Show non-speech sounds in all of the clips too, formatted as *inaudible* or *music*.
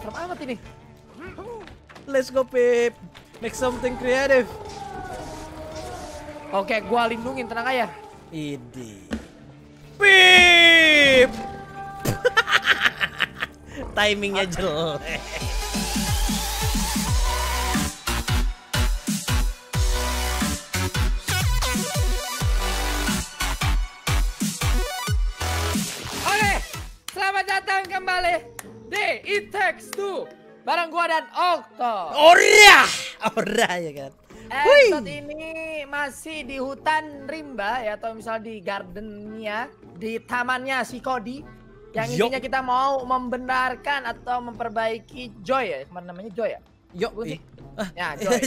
serem amat ini. Let's go, Pip. Make something creative. Oke, gua lindungin tenang aja. Idi. Pip. *laughs* Timingnya jelek. It Takes Two bareng gua dan Okto. Ora, ora ya kan. Episode ini masih di hutan rimba ya atau misal di gardennya, di tamannya si Cody. Yang Yo. intinya kita mau membenarkan atau memperbaiki Joy ya, kemarin namanya Joy ya. Yuk, Bunyi. ih. Ya, Joy.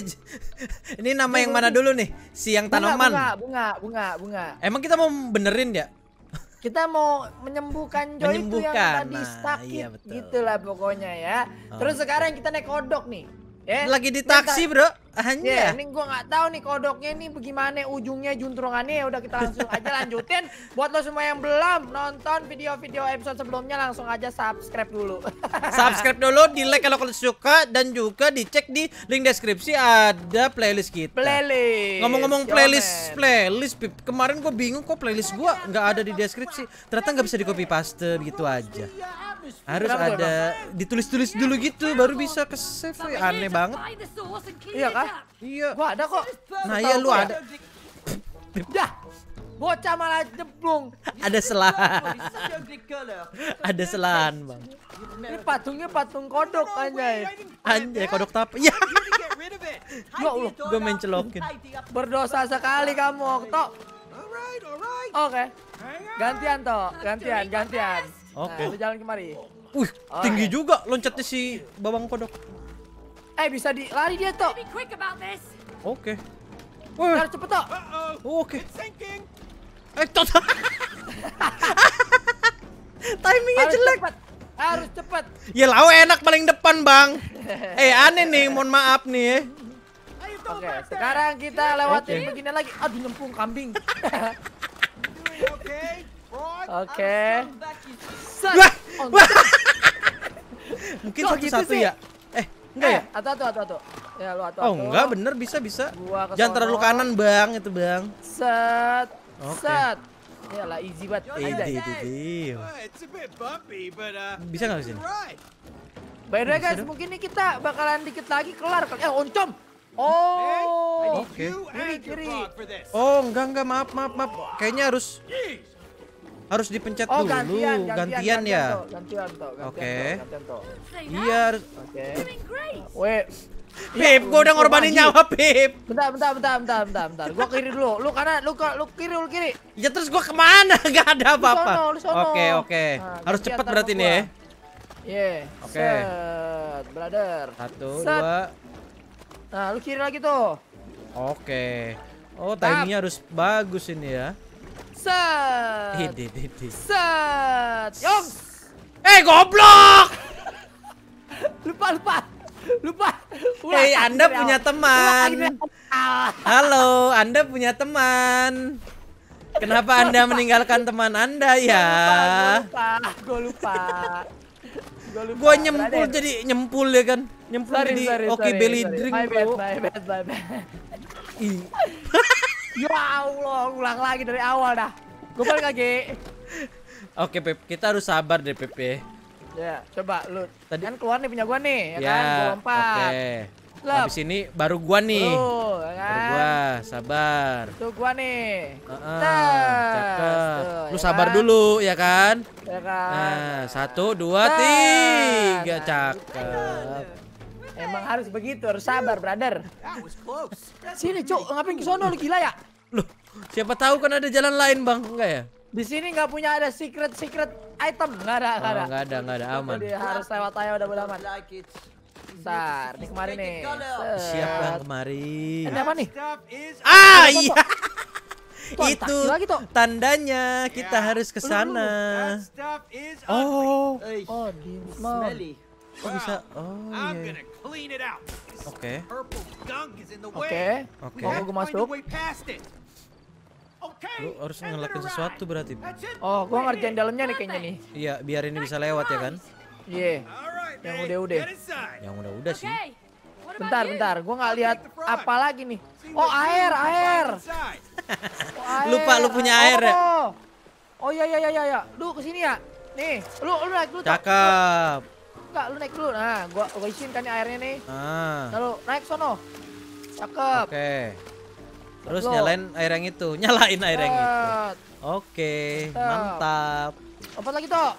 *laughs* Ini nama yang mana dulu nih? Si yang tanaman. Bunga, bunga, bunga, bunga. Emang kita mau benerin ya? Kita mau menyembuhkan Joy itu yang Menyembuhkan, tadi nah, sakit iya betul. gitulah pokoknya ya. Oh. Terus sekarang kita naik kodok nih. Ya. Lagi di taksi, tak- Bro. Ya, Hanya. ini gua nggak tahu nih kodoknya ini bagaimana ujungnya juntrungannya ya udah kita langsung aja lanjutin. Buat lo semua yang belum nonton video-video episode sebelumnya langsung aja subscribe dulu. *laughs* Subscribe dulu, di like kalau kalian suka dan juga dicek di link deskripsi ada playlist kita. playlist. Ngomong-ngomong playlist, playlist, Pip. Kemarin gue bingung kok playlist gua nggak ada di deskripsi. Ternyata nggak bisa di copy paste gitu aja. Harus Kenapa ada ditulis-tulis dulu gitu baru bisa ke save. ya. Aneh banget. Iya kah? Iya. Gua ada kok. Nah, iya lu ya. ada. Dah. Bocah malah jeblung. *laughs* Ada selahan. *laughs* ada selahan, Bang. Ini patungnya patung kodok anjay. Anjay, kodok tapa. Ya, Ya Allah, gue main celokin. berdosa sekali kamu, Okto. Oke. Gantian toh, gantian, gantian. Oke. Nah, lu jalan kemari. Wih, tinggi juga loncatnya si babang kodok. Eh bisa di lari dia toh. Oke. Wih, Harus cepet toh. oke. Eh, tot. *laughs* Timingnya Harus jelek. cepet. Harus cepet. Ya lau enak paling depan, Bang. *laughs* Eh, aneh nih, mohon maaf nih. Oke, sekarang kita lewatin Oke. begini lagi. Aduh nyempung kambing. *laughs* Oke. Wah, Oh, wah. *laughs* Mungkin gitu satu-satu sih? ya. Eh, enggak ya? Atu atu atu atu. Ya lu atu. Oh, enggak, bener bisa bisa. Jangan terlalu kanan, Bang, itu, Bang. Set. Oke. Set. Iyalah easy banget. Bumpy, but uh, Bisa nggak ke sini? right. By the way guys, mungkin nih kita bakalan dikit lagi kelar. Eh, oncom. Oh. Oke. You Kiri, kiri. Oh, enggak enggak maaf maaf maaf. Kayaknya harus harus dipencet Oh, dulu. gantian, gantian, gantian, ya. Gantian toh, gantian Oke. Iya, harus. Oke. Weh. Pip, gua udah ngorbanin nyawa, Pip. Bentar, bentar, bentar, bentar, bentar, bentar. Gua kiri dulu. Lu kanan, lu ke- lu kiri, lu kiri. Ya terus gua ke mana? *laughs* Gak ada apa-apa. Oke, oke. Nah, Harus cepet berarti nih ya. Iya. Oke. Set, brother. Satu, Set. dua. Nah, lu kiri lagi tuh. Oke. Oh, timingnya harus bagus ini ya. Set. Ide, ide, ide. Set. Yong. Eh, goblok! *laughs* Lupa, lupa. Lupa. Ulang lagi Anda punya awal. teman. *laughs* Halo, Anda punya teman. Kenapa Anda meninggalkan teman Anda ya? Lupa, gue lupa. Gue lupa. Gua nyempul jadi nyempul ya kan? Nyempul Sorry, jadi oke belly sorry. drink, My bad, my bad, my bad. *laughs* Ya Allah, ulang lagi dari awal dah. Gue balik lagi. Oke, Pep, kita harus sabar deh, Pep ya. Ya, coba lu. Tadi- kan keluar nih punya gua nih, ya, Ya, kan? Gua lompat. Oke. Lep. Habis ini baru gua nih. Tuh, ya Baru kan? gua, sabar. Tuh gua nih. Heeh, Tes. cakep. Tuh, Lu ya sabar kan? dulu ya kan? Ya kan? Nah, satu, dua, tiga, Nah, cakep. Emang harus begitu, harus sabar, brother. Sini, Cuk, ngapain ke sono lu gila ya? Loh, siapa tahu kan ada jalan lain, Bang? Enggak ya? Di sini nggak punya ada secret secret item, nggak ada, Oh, nggak ada. enggak ada, enggak ada aman. Jadi harus lewat aja udah aman. Bentar, nih kemarin nih. Siap Bang kemari. Ini apa nih? Ah, Ada iya. Tuh, Itu lagi, tandanya kita Ya. harus ke sana. Oh, Oh, Dimsmon. Kok bisa? Oh, iya. This Oke. Oke. Oke. Mau gue masuk? Lu harus ngelakuin sesuatu berarti. Oh, gua ngerjain in. dalamnya nih kayaknya nih. Iya, biar ini bisa lewat ya kan? Iya. Right, Yang udah-udah. Yang udah-udah sih. Bentar, bentar. Gua nggak lihat apa lagi nih. Oh, air, air. *laughs* Oh, air. *laughs* Lupa, lu punya air ya? Oh. Oh iya iya iya iya, iya. Lu ke sini ya? Nih, lu lu naik dulu. Tok. Cakep. Enggak, lu naik dulu. Nah, gua gua isiin kan airnya nih. Ah. Lalu naik sono. Cakep. Oke. Terus Lo. nyalain air yang itu, *laughs* nyalain air yang itu. Oke, Mantap. mantap. Lompat lagi, Tok.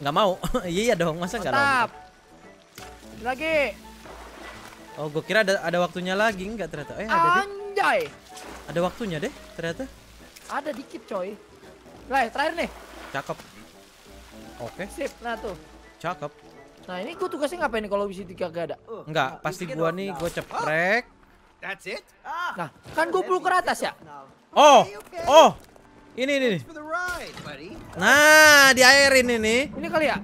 Nggak mau? *laughs* iya dong, masa nggak lompat? Lagi. Oh, gue kira ada ada waktunya lagi, nggak ternyata. Eh, ada deh. Anjay. Ada waktunya deh, ternyata. Ada dikit, coy. Lah, terakhir nih. Cakep. Oke, Sip. Nah, tuh. cakep. Nah, ini gua tugasnya ngapain nih kalau bisa tiga gak ada? Enggak, pasti gua nih gua ceprek. That's it? Nah, kan gua peluk ke atas ya? Oh, oh. Ini ini. nih. Nah, di airin ini. Ini kali ya?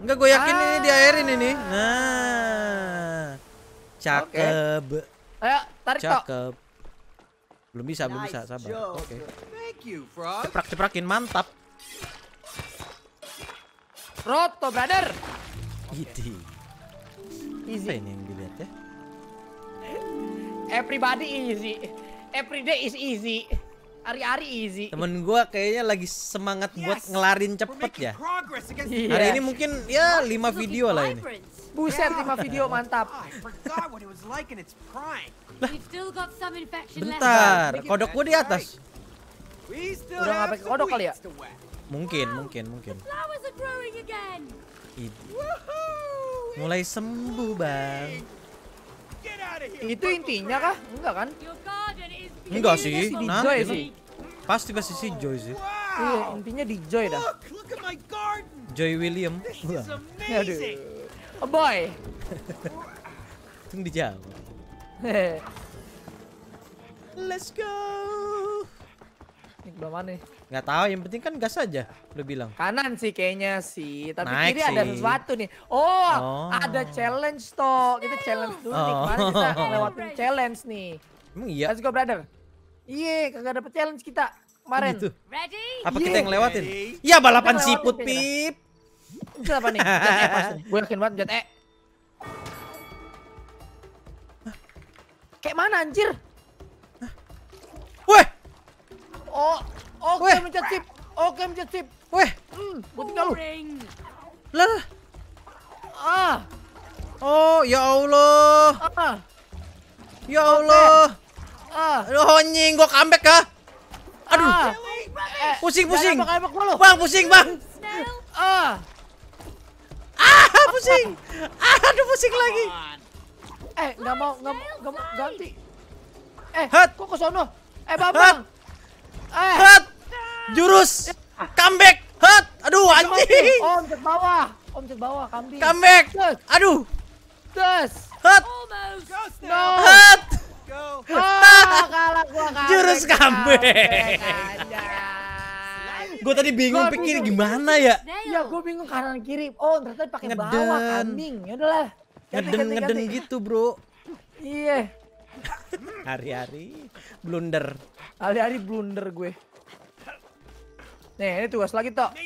Enggak, gue yakin ini di airin Ah. ini. Nah. Cakep. Ayo, tarik, Tok. Cakep. Belum bisa, belum bisa, sabar. Oke. Frog. Ceprak-ceprakin mantap. Roto, brother. Gitu. Apa Easy. ini yang dilihat ya? Everybody easy. Every day is easy. Hari-hari easy. Temen gua kayaknya lagi semangat buat Yes, ngelarin We're cepet ya. Iya. Hari ini mungkin ya 5 Looking video lah ini. Buset, 5 video mantap. Bentar, kodok gua di atas. Udah pakai some kodok kali ya? Mungkin, mungkin, mungkin. Mulai sembuh, Bang. Itu intinya kah? Enggak kan? Enggak sih, nanti sih. Pasti pasti si Joy sih. Iya, intinya di Joy dah. Joy William. Wah, Aduh. amazing. Oh boy. *laughs* Tunggu dijawab. Let's go. Ini belah mana nih? Nggak tahu, yang penting kan gas aja. Udah bilang. Kanan sih kayaknya sih, tapi Naik kiri ada sih. sesuatu nih. Oh, Oh. ada challenge toh. Kita challenge dulu nih. Oh. Kemarin kita ngelewatin challenge nih. Emang iya? Let's go brother. Iya, kagak dapet challenge kita kemarin. Gitu. Ready? Apa Iya. kita yang lewatin? Ready? Ya balapan Kita siput, lewatin kayaknya. Pip. Itu apa nih? *laughs* Jet E pasti nih. Gue yakin banget jet E. Kayak mana anjir? Weh, Oh, oke Weh. mencet sip. Oke mencet sip. weh. Hmm, gue tinggal lu. Lah. Ah, Oh, ya Allah. ah, Ya Allah. ah. Aduh, anjing, gua comeback kah? Aduh, Ah. Eh, pusing, pusing. Bang, pusing, Bang. Ah. Ah, pusing. Ah, aduh, pusing lagi. Eh, nggak mau, nggak mau, nggak mau ganti. Eh, Hat. kok ke sono? Eh, Babang. Eh, Hat. Jurus. Comeback. Hat. Aduh, anjing. Om jet bawah. Om jet bawah, kambing. Comeback. Aduh. terus. Almost. Go, No. Go. Ah, kalah gua comeback. Jurus comeback. Gue tadi bingung Gua pikir bingung. gimana ya. Iya, gue bingung kanan kiri. Oh, ternyata pakai bawah kambing. Ya udahlah. Ngeden ngeden gitu, Bro. Iya. *laughs* Hari-hari blunder. Hari-hari blunder gue. Nih, ini tugas lagi, Tok.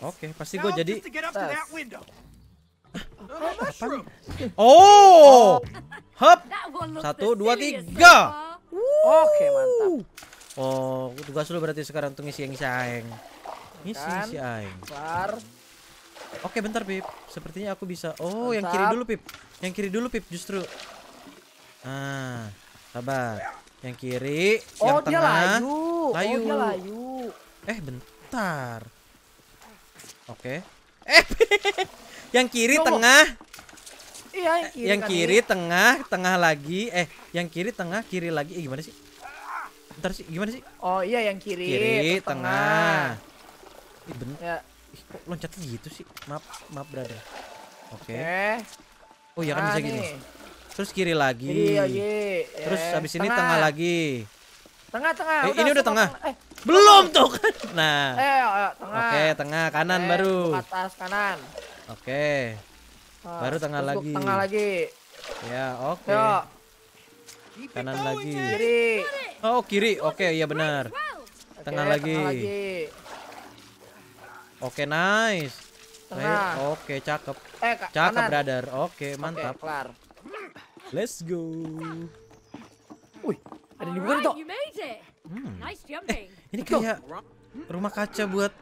Oke, pasti gue jadi. Oh. Hop. Looks Satu, dua, tiga. Oke, mantap. Oh, tugas lu berarti sekarang untuk ngisi yang ngisi aing. Ngisi Kan. ngisi aing. Kelar. Oke, bentar, Pip. Sepertinya aku bisa. Oh, yang kiri dulu, Pip. Yang kiri dulu, Pip, justru. Ah, sabar. Yang kiri, yang Oh, dia tengah. layu. Layu. Oh, dia layu. Eh, bentar. Oke. Eh, *laughs* yang kiri Tunggu. tengah, Iya, yang kiri. yang kan kiri ini. tengah, tengah lagi. Eh, yang kiri tengah, kiri lagi. Eh, gimana sih? Bentar sih, gimana sih? Oh, iya yang kiri. Kiri, terus tengah. Ih, bentar. Ya, Ih, kok loncatnya gitu sih? Maaf, maaf, brother. Oke. oke. Oh, iya kan Nah, bisa gini. nih. Terus kiri lagi. Kiri lagi. Terus Eh, habis ini tengah lagi. Tengah, tengah. Eh, ini udah semua tengah. Eh, Belum tuh kan. Nah. eh, ayo, tengah. Oke, tengah kanan Eh, baru. Atas kanan. Oke. Ah, Baru tengah lagi. Tengah lagi. Ya, oke. It Kanan lagi. Kiri. Oh, kiri. Oke, iya benar. Oke, Tengah lagi. Tengah lagi. Oke, nice. Tengah. Oke, cakep. Eh, Cakep, kanan. brother. Oke, Oke, mantap. kelar. Let's go. Ada di made it. Hmm. Nice jumping. Ini kayak rumah kaca buat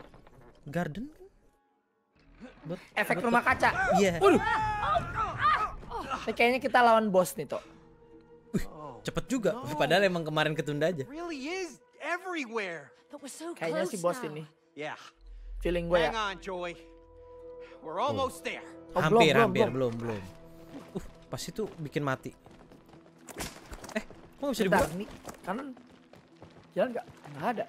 garden. Buat Efek rumah kaca. Iya. Waduh. Ini kayaknya kita lawan bos nih, Tok. Cepet juga. Padahal emang kemarin ketunda aja. Kayaknya si bos ini. Yeah. Feeling gue ya. Hang on, Joy. We're almost there. Oh, hampir, belum, hampir, belum, belum, belum. Uh, pas itu bikin mati. Kok bisa Bentar, dibuka? nih kanan. Jalan nggak? Nggak ada.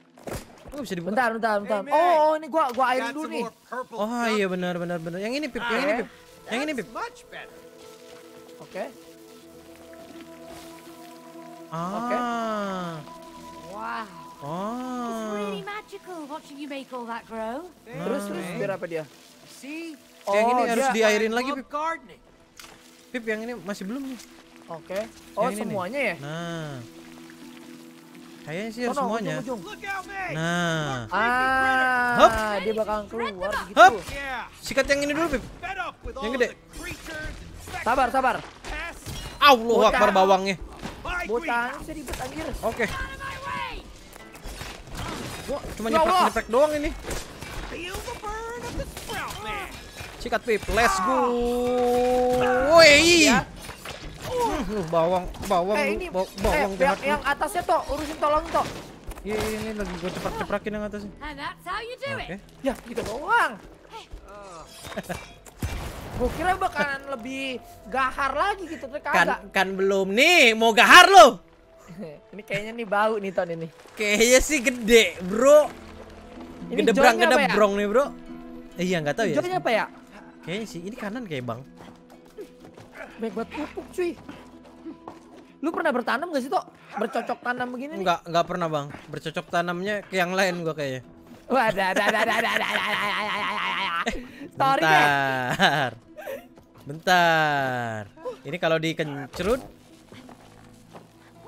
Kok bisa dibuka? Bentar, bentar, bentar. Hey. Oh, oh, ini gua gua airin dulu nih. Oh iya benar benar benar. Yang ini pip, yang ini Ah, pip. Yang ini pip. Oke. Ah. Wow. It's Oh. really magical watching you make all that grow. Terus terus biar apa dia? See? Yang ini Oh, harus dia- diairin lagi, Pip. gardening. Pip yang ini masih belum nih. Oke. Okay. Oh, yang semuanya nih. ya? Nah. Kayaknya sih oh, harus no, semuanya. Ujung, ujung. Nah. Ah, Hup. dia bakal keluar gitu. Hup. Sikat yang ini dulu, Pip. Yang gede. Sabar, sabar. Allah akbar bawangnya. Botang bisa ribet anjir. Oke. Okay. Wah, cuma ya nyeprek-nyeprek doang ini. Sikat Pip, let's ah. go. Woi. Ya. Lu bawang, bawang, Eh ini baw- eh, bawang yang, jahat lu. yang atasnya toh urusin tolong toh. Iya, iya, ini lagi gua ceprak-ceprakin yang atasnya. And that's how you do Oke. it. Ya, gitu doang. Gue kira bakalan *laughs* lebih gahar lagi gitu, tapi Kan kagak. kan belum nih, mau gahar lo. *laughs* ini kayaknya nih bau nih ton ini. Kayaknya sih gede, Bro. Ini Gedebrang joinnya apa ya? gedebrong nih, Bro. Eh, iya, nggak tahu ya. Hijaunya apa ya? Kayaknya sih ini kanan kayak, Bang. Baik buat pupuk cuy. Lu pernah bertanam gak sih toh? Bercocok tanam begini nih? Enggak, enggak pernah, Bang. Bercocok tanamnya ke yang lain gua kayaknya. Wah, ada, ada, ada, ada, ada, ada, ada, ada, ada, ada, ada. Story deh. Bentar. Bentar. Ini kalau dikencrut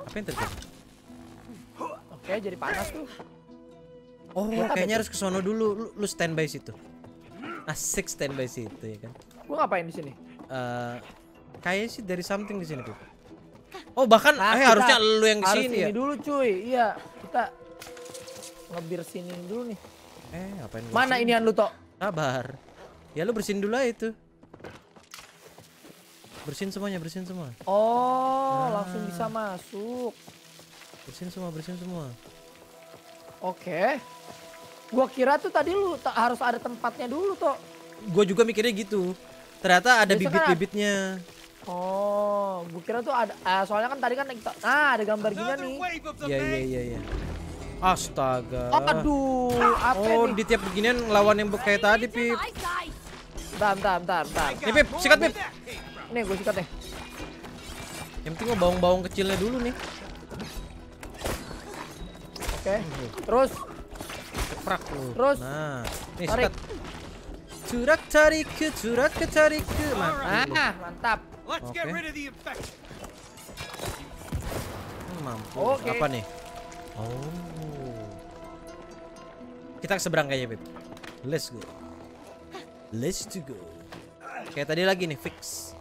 apa yang terjadi? Oke, jadi panas tuh. Oh, Buat kayaknya harus ke sono dulu. Lu, lu standby situ. Asik standby situ ya kan. Gua ngapain di sini? Eh kayaknya sih dari something di sini tuh. Oh, bahkan Nah, eh harusnya lu yang di harus sini ini ya. dulu cuy. Iya, kita ngebersinin dulu nih. Eh, ngapain lu Mana sini? inian lu toh? Sabar. Ya lu bersihin dulu aja itu. Bersihin semuanya, bersihin semua. Oh, Nah. langsung bisa masuk. Bersihin semua, bersihin semua. Oke. Gua kira tuh tadi lu harus ada tempatnya dulu toh. Gue juga mikirnya gitu. Ternyata ada kan bibit-bibitnya. Oh, gua kira tuh ada. ah, soalnya kan tadi kan kita, nah ada gambar gini nih. Iya, iya, iya, iya. Astaga. Aduh, apa Oh, nih? di tiap beginian lawan yang kayak tadi, Pip. Bentar, bentar, bentar, bentar. Nih, Pip, sikat, Pip. Nih, gue sikat nih. Yang penting bawang-bawang kecilnya dulu nih. Oke. Terus, Ceprak lu. Terus, Nah, nih tarik. sikat. Curak tarik ke curak ke tarik ke. Lu. nah, mantap. Let's get Oke. rid of the infection. Hmm, Mampu. Oke. Apa nih? Oh. Kita ke seberang kayaknya, Pip. Let's go. Let's to go. Kayak tadi lagi nih, fix.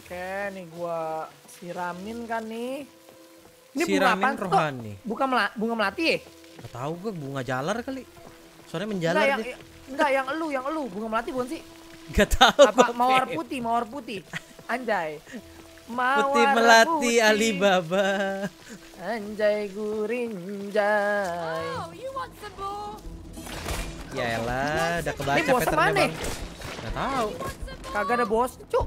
Oke, nih gua siramin kan nih. Ini bunga Siramin tuh? rohani. Bunga, mela bunga melati ya? Gak tahu gue bunga jalar kali. Soalnya menjalar yang, dia. Enggak, yang elu, yang elu. Bunga melati bukan sih? Gak tahu. Apa, gua, *laughs* mawar putih, mawar putih. Anjay. Mawar Putih melati putih. Alibaba. Anjay gurinjay. Oh, you want some more? Ya elah, udah kebaca Ini bos mana? bang. Gak tahu. Kagak ada bos, cuk.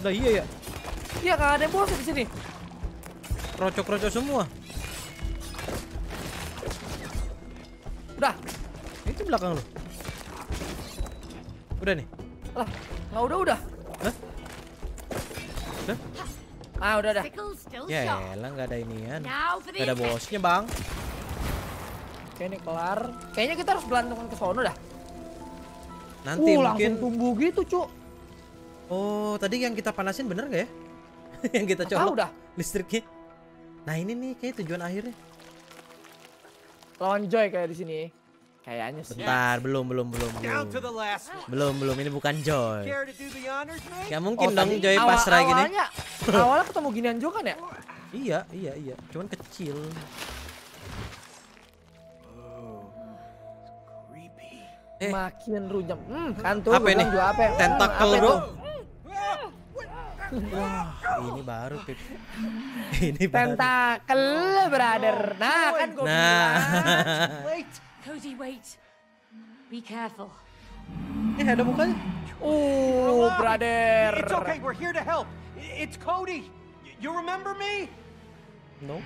Udah iya ya. Iya, kagak ada bos di sini. Rocok-rocok semua. Udah. Itu belakang lu. Udah nih. Lah, nggak udah udah. Hah? Udah? Ah, udah dah. Sickle still Ya elah nggak ada inian. Now for the Gak ada bosnya bang. Oke, ini kelar. Kayaknya kita harus belantungan ke sono dah. Nanti uh, mungkin. langsung tumbuh gitu, cuk. Oh tadi yang kita panasin bener gak ya? *laughs* yang kita Tahu colok dah. listriknya. Nah ini nih kayak tujuan akhirnya. Lawan Joy kayak di sini. Kayaknya sih. Bentar, belum belum belum belum. Belum belum ini bukan Joy. Gak mungkin Oh, dong Joy awal- pasrah gini. Awalnya, awalnya ketemu ginian juga kan ya? Iya, iya, iya. Cuman kecil. Creepy. Eh. Makin rujam. Hmm, kan tuh. Apa ini? juga apa? ya? Hmm, Tentakel, apa bro. Itu? Ini baru, Pip. *laughs* ini baru. Tentakel, brother. Nah, kan gue Nah. Wait. Cody, wait. Be careful. eh, ada mukanya. Oh, brother. It's okay. We're here to help. It's Cody. You remember me? No.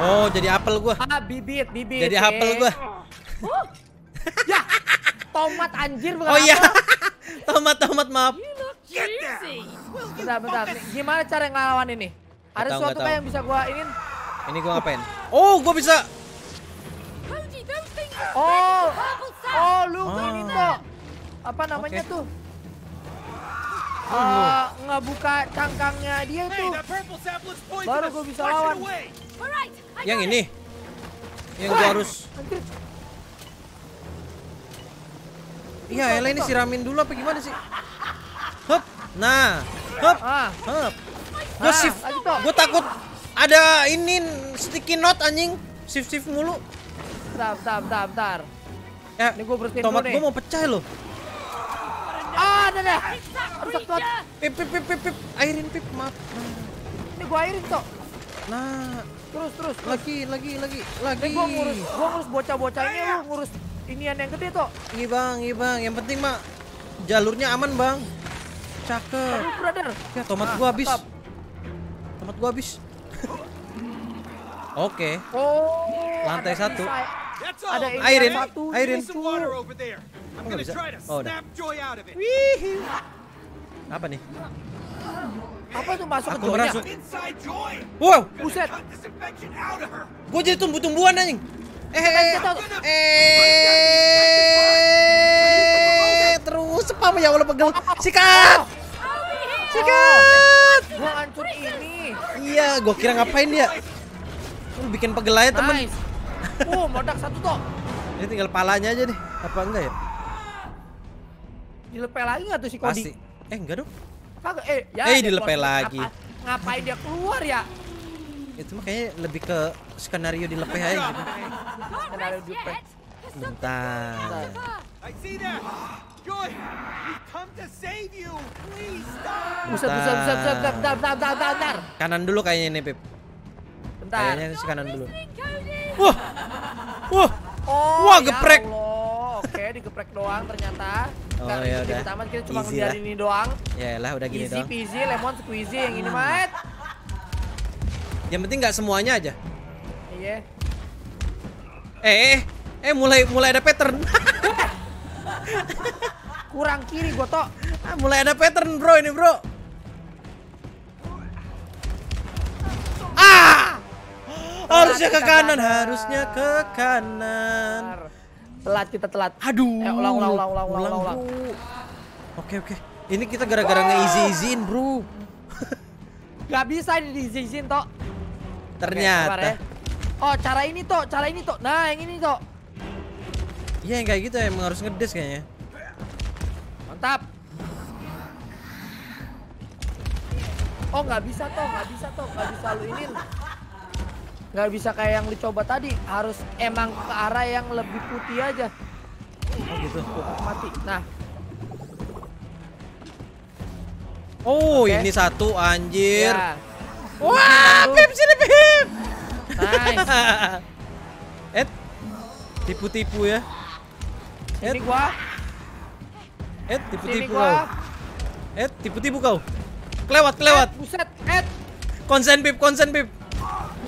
Oh, jadi apel gua. Ah, bibit, bibit. Jadi eh. apel gua. Ya, tomat anjir bukan Oh iya. *laughs* tomat tomat maaf. Bentar, bentar. Gimana cara ngelawan ini? Ada sesuatu kayak tahu. yang bisa gua ini? Ini gua ngapain? Oh, gua bisa. Oh, oh lu Ah. ini tuh. Apa namanya Oke. tuh? Eh, ngebuka cangkangnya dia Hey, tuh. Baru gua bisa lawan. Yang ini. Yang gua harus. Iya, Ella ini siramin dulu apa gimana sih? Hup. Nah, hup. Ah, Hup. Gua Ah, shift. lagi toh. Gua takut ada ini sticky note anjing. Shift shift mulu. bentar, bentar, bentar, bentar. Ya, Ini gua bersihin tomat dulu nih. gua mau pecah loh. Ah, ada dah. That Rusak. Pip pip pip pip, pip. airin pip maaf. Ini gua airin tuh. Nah, Terus, terus. lagi lagi lagi lagi. Ini gua ngurus, gua ngurus bocah-bocah ini lu ngurus inian yang gede tuh. Iya bang, iya bang. Yang penting mah jalurnya aman bang. Cakep. Aduh, brother. Ya tomat Ah, gua habis. mantap. Tomat gua habis. *laughs* Oke. Oh, Lantai satu. Ada ini Airin, satu, airin. Nggak bisa? try to Oh, udah. Wih. Apa nih? Apa tuh masuk ke Aku. Inside Joy. Wow, Buset. Gua jadi tumbuh-tumbuhan anjing. Eh, eh, eh, eh, terus spam ya Allah pegel. Sikat, sikat. Gua hancur ini. Iya, gua kira ngapain dia? Lu bikin pegel aja temen. Nice. Oh, meledak satu toh. Ini tinggal palanya aja deh. Apa enggak ya? Dilepel lagi nggak tuh si Kodi? Pasti. Eh, enggak dong. Kagak. Eh, ya. Eh, keluar. lagi. Apa- ngapain dia keluar ya? Itu mah kayaknya lebih ke skenario dilepeh aja gitu. There's something Bentar. I see that. Joy, we've come to save you. Please stop. Buset, buset, buset, buset, bentar, bentar, bentar, bentar, bentar, bentar. Kanan dulu kayaknya nih, Pip. Bentar. Kayaknya si kanan dulu. Wah. Wah. Oh, Wah, ya geprek. Allah. Oke, digeprek doang ternyata. Oh, Nggak ya udah. amat, kita cuma Easy ngebiarin ini doang. Ya lah udah gini Easy dong. peasy, lemon squeezy yang ini mah. Yang penting nggak semuanya aja. Iya. Eh, eh, eh mulai mulai ada pattern. *laughs* Kurang kiri gua toh. Ah, mulai ada pattern, Bro, ini, Bro. Ah! Harusnya ke kanan. harusnya ke kanan. Telat kita telat. Aduh. Eh, ulang, ulang, ulang, ulang, ulang, ulang. Oke, oke. Ini kita gara-gara nge-easy-easyin, Bro. *laughs* Gak bisa ini diizin toh. Oke, sabar Ternyata. ya. Oh, cara ini toh, cara ini toh. Nah, yang ini toh. Iya, yang kayak gitu emang harus ngedes kayaknya. Mantap. Oh, nggak bisa toh, nggak bisa toh, nggak bisa lu ini. Nggak bisa kayak yang lu coba tadi. Harus emang ke arah yang lebih putih aja. Oh, gitu. Mati. Nah, Oh, Oke. ini satu anjir. ya. Wah. Pip sini Pip. Nice. *laughs* Ed, tipu-tipu ya. Ini gua, sini tipu-tipu kau. Ed, tipu-tipu kau. Kelewat, kelewat. Ed, buset, Ed. Konsen Pip, konsen Pip.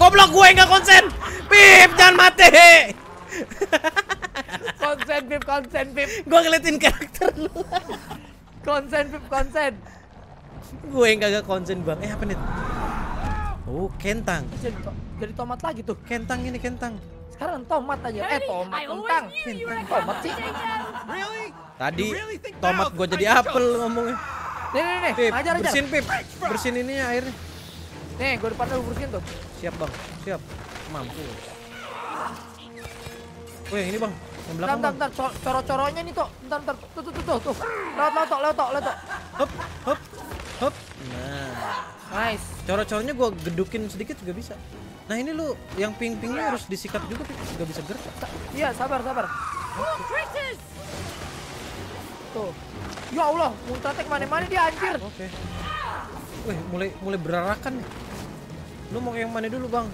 Goblok gue nggak konsen. Pip, jangan mati. Konsen, Pip, konsen, Pip. gue ngeliatin karakter lu. Konsen, Pip, konsen. gue yang kagak konsen bang. Eh apa nih? Oh, kentang. Jadi, to- jadi tomat lagi tuh. Kentang ini kentang. Sekarang tomat aja. Eh, tomat, kentang. a Tomat sih. Really? Tadi really tomat gua jadi apel ngomongnya. Nih nih nih, Pip, ajar ajar. bersihin Pip. Bersihin ininya airnya. Nih, gue depan lu bersihin tuh. Siap, Bang. Siap. Mampu. Oh, yang ini, Bang. Yang belakang, bentar, bentar. Co- Coro-coronya nih, Tok. Bentar, bentar. Tuh, tuh, tuh, tuh, tuh. Lewat, lewat, Tok, lewat, Tok, lewat, Tok. Hop, hop. Hop. Nah. Nice. Coro-coronya gua gedukin sedikit juga bisa. Nah, ini lu yang ping-pingnya harus disikat juga, Pip. Gak bisa gerak. Iya, sabar, sabar. Tuh. Ya Allah, multitek mana-mana dia anjir. Oke. Wih, mulai mulai berarakan nih. Lu mau yang mana dulu, Bang?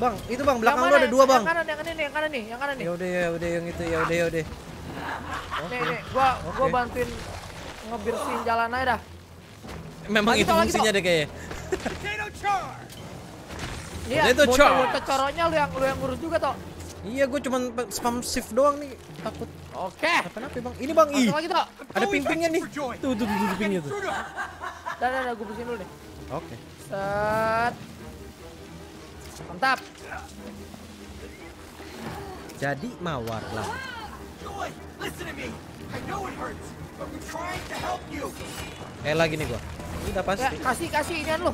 Bang, itu Bang, belakang lu ada dua, Bang. Yang kanan, yang kanan nih, yang kanan nih, yang kanan nih. Ya udah ya udah yang itu ya udah ya udah. Nih, nih, gua gua Oke. bantuin ngebersihin jalan aja dah. Memang Lagi itu toh, fungsinya deh kayaknya. Iya, Potato char. botol coronya lu yang lu yang ngurus juga, Tok. Iya, gue cuman pe- spam shift doang nih. Takut Oke. kenapa Bang? Ini Bang, ih. Langsung lagi, Tok. Ada ping-pingnya nih. Tuh, tuh, tuh, tuh, pingnya tuh. Dah, dah, dah, gua bersihin dulu nih. Oke. Set. Mantap. Jadi mawar lah. Eh lagi nih gua. Ini udah Ya, pasti. kasih kasih inian lu.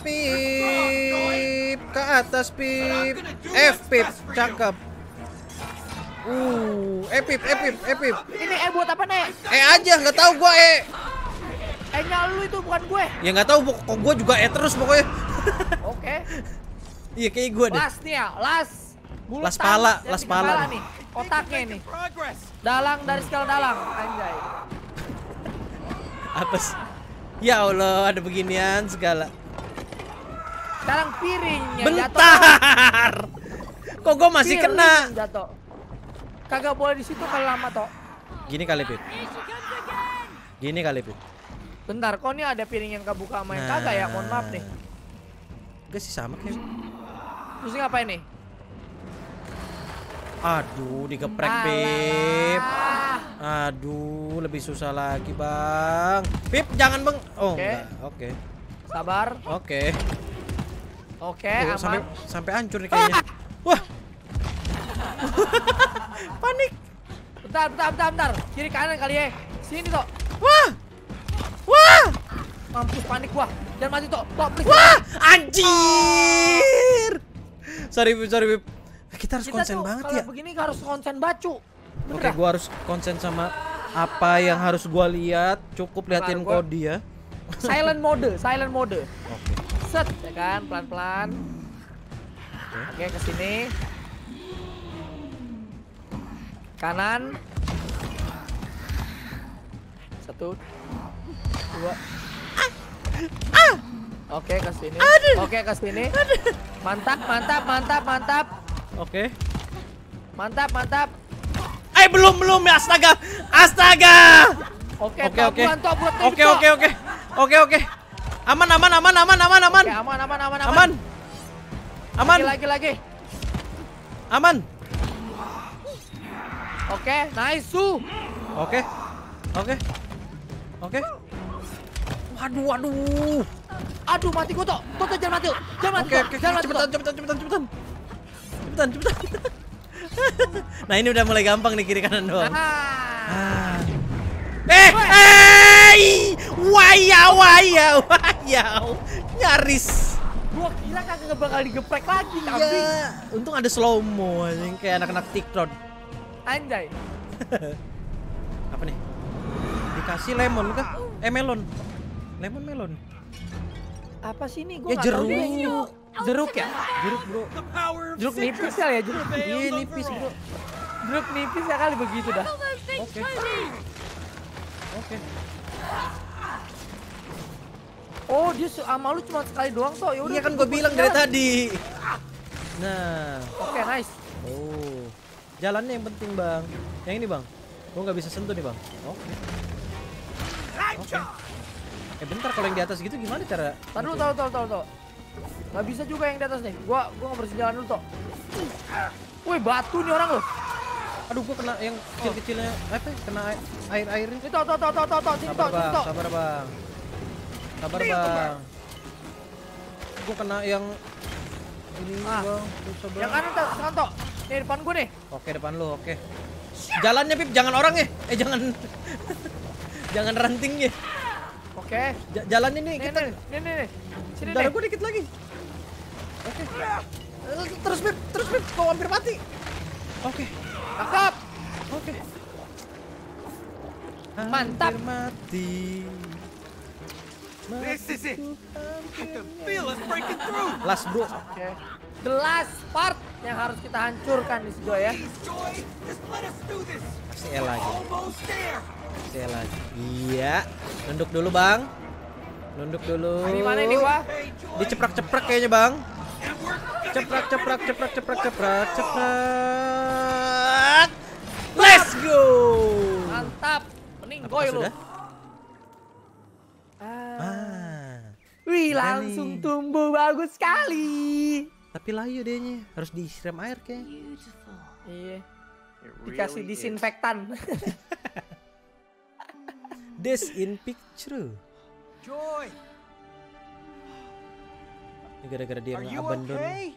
Pip ke atas Pip. F Pip, cakep. Uh, eh Pip, eh Pip, eh Pip. Ini eh buat apa, Nek? Eh aja, nggak tahu gua eh. Eh nya lu itu bukan gue. Ya nggak tahu kok gua juga eh terus pokoknya. Oke. *laughs* Iya kayak gua deh. Las nih ya, las. Bulu Las pala, las pala nih. nih. Otaknya nih. Progress! Dalang dari skala dalang. Anjay. Apa sih? Ya Allah, ada beginian segala. Dalang piringnya jatuh. Bentar. Kok gua masih Piring kena? Jatuh. Kagak boleh di situ kalau lama toh. Gini kali Pip. Again! Gini kali Pip. Bentar, kok nih ada piring yang kebuka sama yang kagak ya? Mohon maaf nih. Gak sih sama kayak. Ini ngapain nih? Aduh, digeprek Alah. Pip. Aduh, lebih susah lagi, Bang. Pip, jangan, Bang. Oh, Oke. enggak. Oke. Sabar. Oke. Oke, Tuh, aman. sampai sampai hancur nih kayaknya. Wah. *laughs* Panik. Bentar, bentar, bentar, bentar. Kiri kanan kali ya. Sini toh. Wah. Wah. Mampus panik gua. Jangan mati toh. Toh, please. Wah, anjir. Sorry, Pip, sorry, Pip. Kita harus Kita konsen tuh banget kalau ya. begini harus konsen bacu. Bener Oke, dah? gua harus konsen sama apa yang harus gua lihat. Cukup liatin gua- kode ya. silent mode, silent mode. Oke. Set, ya kan, pelan-pelan. Oke, ke sini. Kanan. Satu. Dua. Oke, ke sini. Oke, ke sini. Mantap, mantap, mantap, mantap. Oke. Mantap, mantap. Eh belum belum ya astaga. Astaga. Oke, Oke oke. Oke oke oke. Oke oke. Aman aman aman aman aman aman. Oke, aman, aman, aman, Aman. Aman. Lagi, lagi, lagi. Aman. Oke, nice, su. Oke. Oke. Oke. Waduh waduh. Aduh, mati gua. Toh, toh, jangan mati. Jangan mati. Oke Toh. oke. Jangan mati. Cepetan cepetan cepetan cepetan. Cepetan cepetan. *laughs* nah ini udah mulai gampang nih kiri kanan doang. Ah. Ah. Eh, eh, waya, waya, waya, nyaris. Gua kira kagak bakal digeprek lagi. Iya, untung ada slow mo anjing kayak anak-anak TikTok. Anjay. *laughs* Apa nih? Dikasih lemon kah? Eh melon. Lemon melon. Apa sih ini? Ya Gua tahu jeruk. deh. Jeruk ya? Jeruk, Bro. Jeruk nipis kali ya, jeruk. Iya, nipis, Bro. Jeruk nipis ya kali begitu dah. Things Okay. Oke. Oh, dia sama lu cuma sekali doang toh. Ya udah. Iya kan gua gue bilang dari jalan. tadi. Nah, Oke, nice. oh. Jalannya yang penting, Bang. Yang ini, Bang. Gue nggak bisa sentuh nih, Bang. Oke. Oke. Eh bentar kalau yang di atas gitu gimana cara? Tahan dulu, tahu, tahu, tahu, tahu. Gak bisa juga yang di atas nih. Gua gua ngebersihin jalan dulu toh. Wih, batu nih orang loh. Aduh, gue kena yang kecil-kecilnya apa? ya? Kena air air airnya. Ini toh, toh, toh, toh, toh, toh. Sini toh, sini toh. sabar bang, sabar bang. Gue kena yang ini Ah. bang, sabar. Yang kanan toh, kanan toh. Nih depan gua nih. Oke depan lu, oke. Jalannya Pip, jangan orang ya. Eh jangan *laughs* jangan ranting ya. Oke. Ja- jalan ini Nih, kita nih, nih, nih. Sini darah nih. gue dikit lagi. Oke. Eh, Terus Pip, terus Pip, kau hampir mati. Oke. Tangkap. Oke. Mantap. Hampir mati. This is it. I can feel us breaking through. Last bro. Oke. The last part yang harus kita hancurkan di situ ya. Please, Joy, just let us do this. Pasti E lagi. Almost there. E lagi. Iya. Nunduk dulu bang. Nunduk dulu. Ini mana ini Joy. Diceprak-ceprak kayaknya bang. Ceprak, ceprak, ceprak, ceprak, ceprak, ceprak. Let's go. Mantap. Mending Apakah goy lu. Ah. Ah. Wih, langsung nih. tumbuh bagus sekali. Tapi layu dianya. Harus disiram air kayak. Beautiful. Iya. Dikasih disinfektan. *laughs* This in picture. Joy, Ini gara-gara dia are you nge-abandon. okay?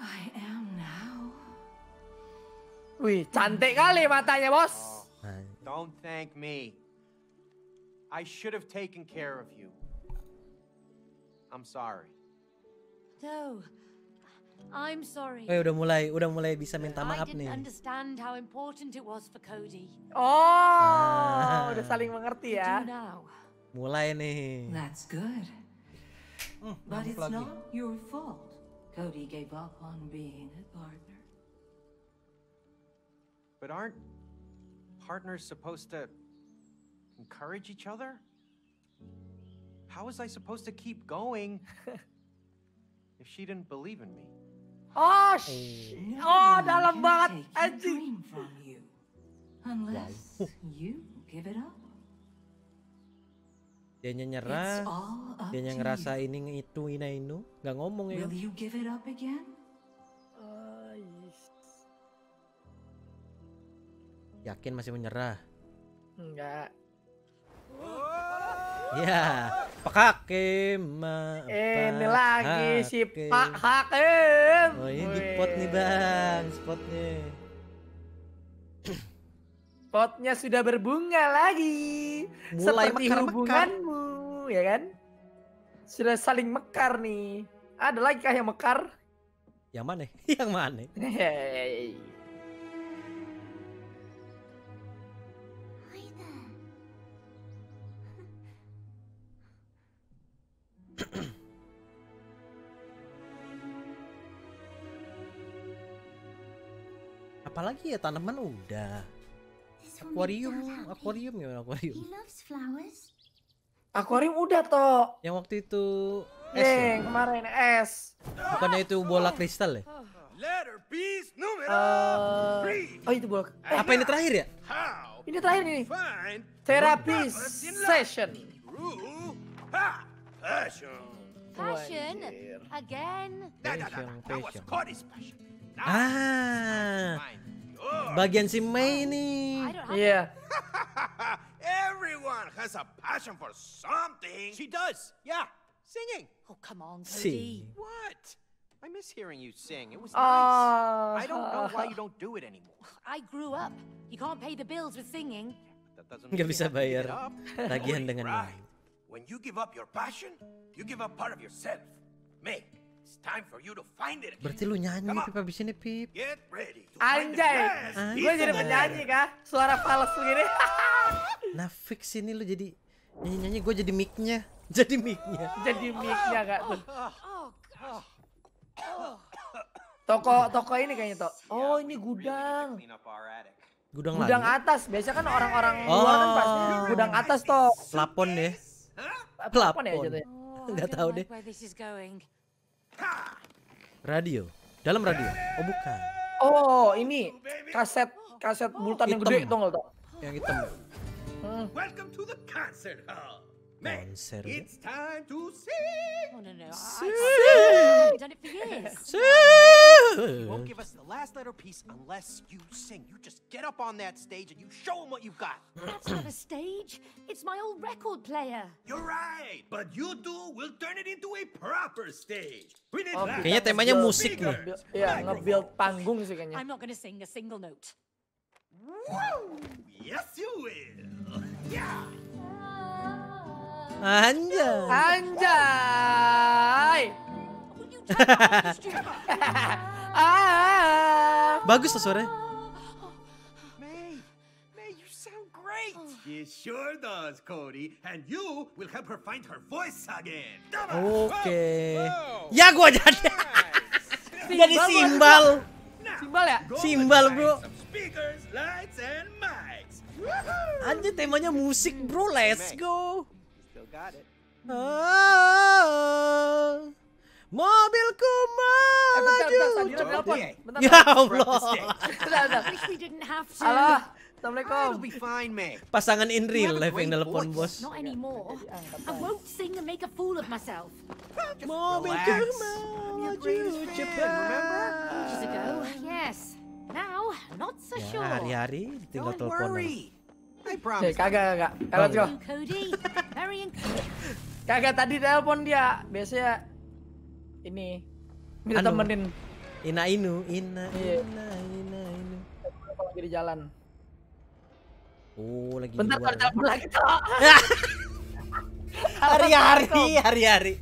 I am now. Wih, cantik kali matanya, Bos. Nah, Don't thank me. I should have taken care of you. I'm sorry. No. I'm sorry. eh udah mulai, udah mulai bisa minta I maaf didn't nih. understand how important it was for Cody. Oh, udah saling mengerti ya. Mulai nih. That's good. Hmm, But it's lagi. not your fault. Cody gave up on being a partner. But aren't partners supposed to encourage each other? How was I supposed to keep going *laughs* if she didn't believe in me? Oh, sh- No oh dalam banget anjing. dream from you. Unless you give it up. Dia It's nyerah, dia ngerasa ini itu ina inu, nggak ngomong ya. Will you give it up again? Yakin masih menyerah. Enggak. Ya, Pak Hakim. Ini Pak lagi si Hakim. Pak Hakim. Oh ini di Wih. pot nih bang, spotnya. Potnya sudah berbunga lagi. Mulai Seperti mekar-mekar. hubunganmu, ya kan? Sudah saling mekar nih. Ada lagi kah yang mekar? Yang mana? *laughs* Yang mana? Apalagi ya tanaman udah. Akuarium, akuarium ya akuarium. Akuarium udah toh. Yang waktu itu es ya? Yang kemarin es. Bukannya itu bola kristal ya? Letter B's numero Eh, three. oh itu boleh. Eh, Apa ini terakhir ya? Ini terakhir nih. find Therapy your purpose in life session. Anjir. Again? Passion. Now Ah. Bagian si Mei nih. I don't have Iya. *laughs* Everyone has a passion for something. She does. Yeah, singing. Oh, come on, Si. Cody. What? I miss hearing you sing. It was Ah. nice. I don't know why you don't do it anymore. I grew up. You can't pay the bills with singing. That doesn't Nggak mean you bisa have to bayar it up. tagihan dengan right. When you give up your passion, you give up part of yourself. May, it's time for you to find it. again. Berarti lu nyanyi. Pip abis ini Pip. Get ready to find the Anjay. Gue jadi penyanyi kah? Suara fals begini. *laughs* Nah fix ini lu jadi nyanyi-nyanyi gue jadi mic-nya. *laughs* Jadi mic-nya. jadi mic-nya kak tuh. Oh. Toko toko ini kayaknya toh. Oh ini gudang. Gudang, Gudang lagi. atas. Biasanya kan orang-orang luar kan pasti Oh. gudang atas toh. Plafon deh. Pelapon ya Plafon. jatuhnya. Oh, don't tahu deh. Radio. Dalam radio. Oh bukan. Oh ini kaset kaset bulatan yang gede Hitam. tuh nggak toh. Yang hitam. Hmm. Welcome to the concert hall. Konser. It's time to sing. Oh, no, no. I, I, I've done it for years. *laughs* You won't give us the last letter piece unless you sing. You just get up on that stage and you show them what you've got. That's not a stage. It's my old record player. You're right, but you two will turn it into a proper stage. We need Oh, Kayaknya temanya musik nih. speakers, nge-build panggung sih kayaknya. I'm not going to sing a single note. Woo! Yes, you will. *laughs* Yeah. Anjay. Anjay. Ah. *laughs* Bagus tuh suaranya. May, May, you sound great. She sure does, Cody. And you will help her find her voice again. Oke. Ya gua jadi. *laughs* jadi simbal. Simbal ya? Simbal, bro. find Some speakers, lights, and mics. Anjir temanya musik bro, let's go. Got it. Ah, mobilku Eh, bentar, melaju. bentar, Sadira telepon. Okay. Bentar, Ya. Allah. *laughs* Bentar, *laughs* bentar. Wish we didn't have to. Halo. It'll Assalamualku. be fine, May. Pasangan in real life yang telepon bos. Not anymore. I won't sing and make a fool of myself. Mobilku melaju cepat. Ages ago, yes. Now, not so Ya, sure. hari-hari tinggal Don't worry. Eh, promise. kagak, kagak. Eh. Kagak tadi telepon dia. Biasanya ini minta Anu. temenin Ina inu, ina Iya. ina ina inu. kalau lagi di jalan. Oh, lagi di Bentar, luar. bentar, telepon lagi. *laughs* Hari-hari, hari-hari.